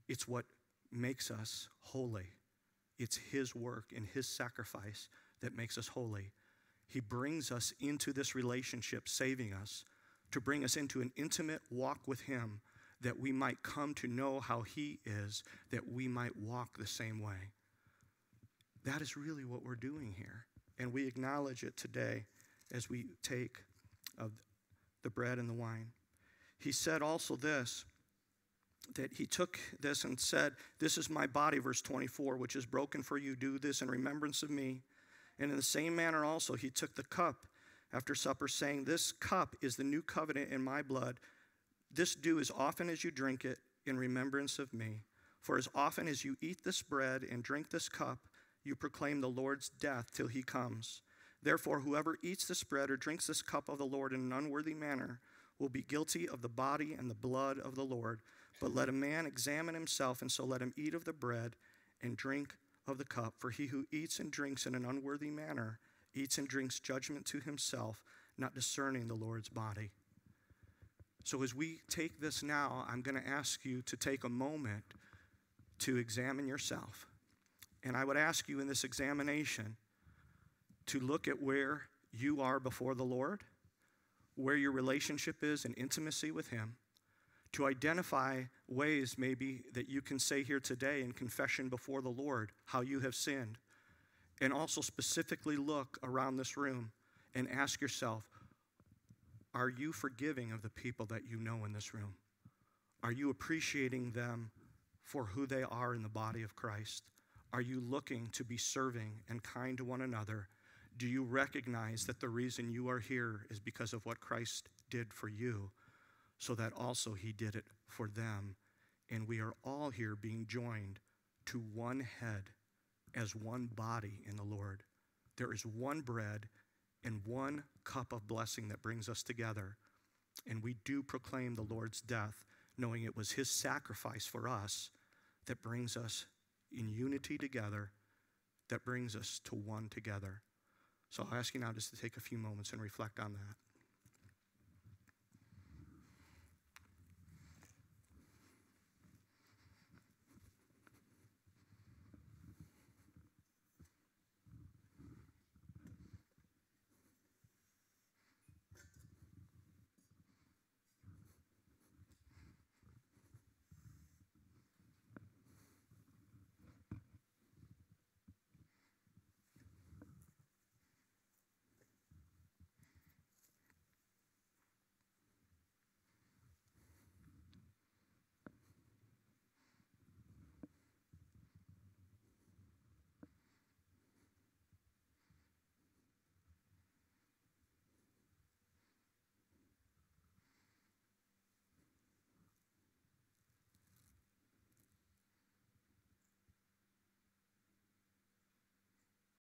It's what makes us holy. It's His work and His sacrifice that makes us holy. He brings us into this relationship, saving us, to bring us into an intimate walk with Him that we might come to know how He is, that we might walk the same way. That is really what we're doing here. And we acknowledge it today as we take of the bread and the wine. He said also this that he took this and said, This is my body, verse 24, which is broken for you. Do this in remembrance of me. And in the same manner also, he took the cup after supper, saying, This cup is the new covenant in my blood. This do as often as you drink it in remembrance of me. For as often as you eat this bread and drink this cup, you proclaim the Lord's death till he comes. Therefore, whoever eats this bread or drinks this cup of the Lord in an unworthy manner will be guilty of the body and the blood of the Lord. But let a man examine himself, and so let him eat of the bread and drink of the cup. For he who eats and drinks in an unworthy manner eats and drinks judgment to himself, not discerning the Lord's body. So, as we take this now, I'm going to ask you to take a moment to examine yourself. And I would ask you in this examination to look at where you are before the Lord, where your relationship is in intimacy with Him, to identify ways maybe that you can say here today in confession before the Lord how you have sinned. And also specifically look around this room and ask yourself are you forgiving of the people that you know in this room? Are you appreciating them for who they are in the body of Christ? Are you looking to be serving and kind to one another? Do you recognize that the reason you are here is because of what Christ did for you, so that also He did it for them? And we are all here being joined to one head as one body in the Lord. There is one bread and one cup of blessing that brings us together. And we do proclaim the Lord's death, knowing it was His sacrifice for us that brings us in unity together, that brings us to one together. So I'll ask you now just to take a few moments and reflect on that.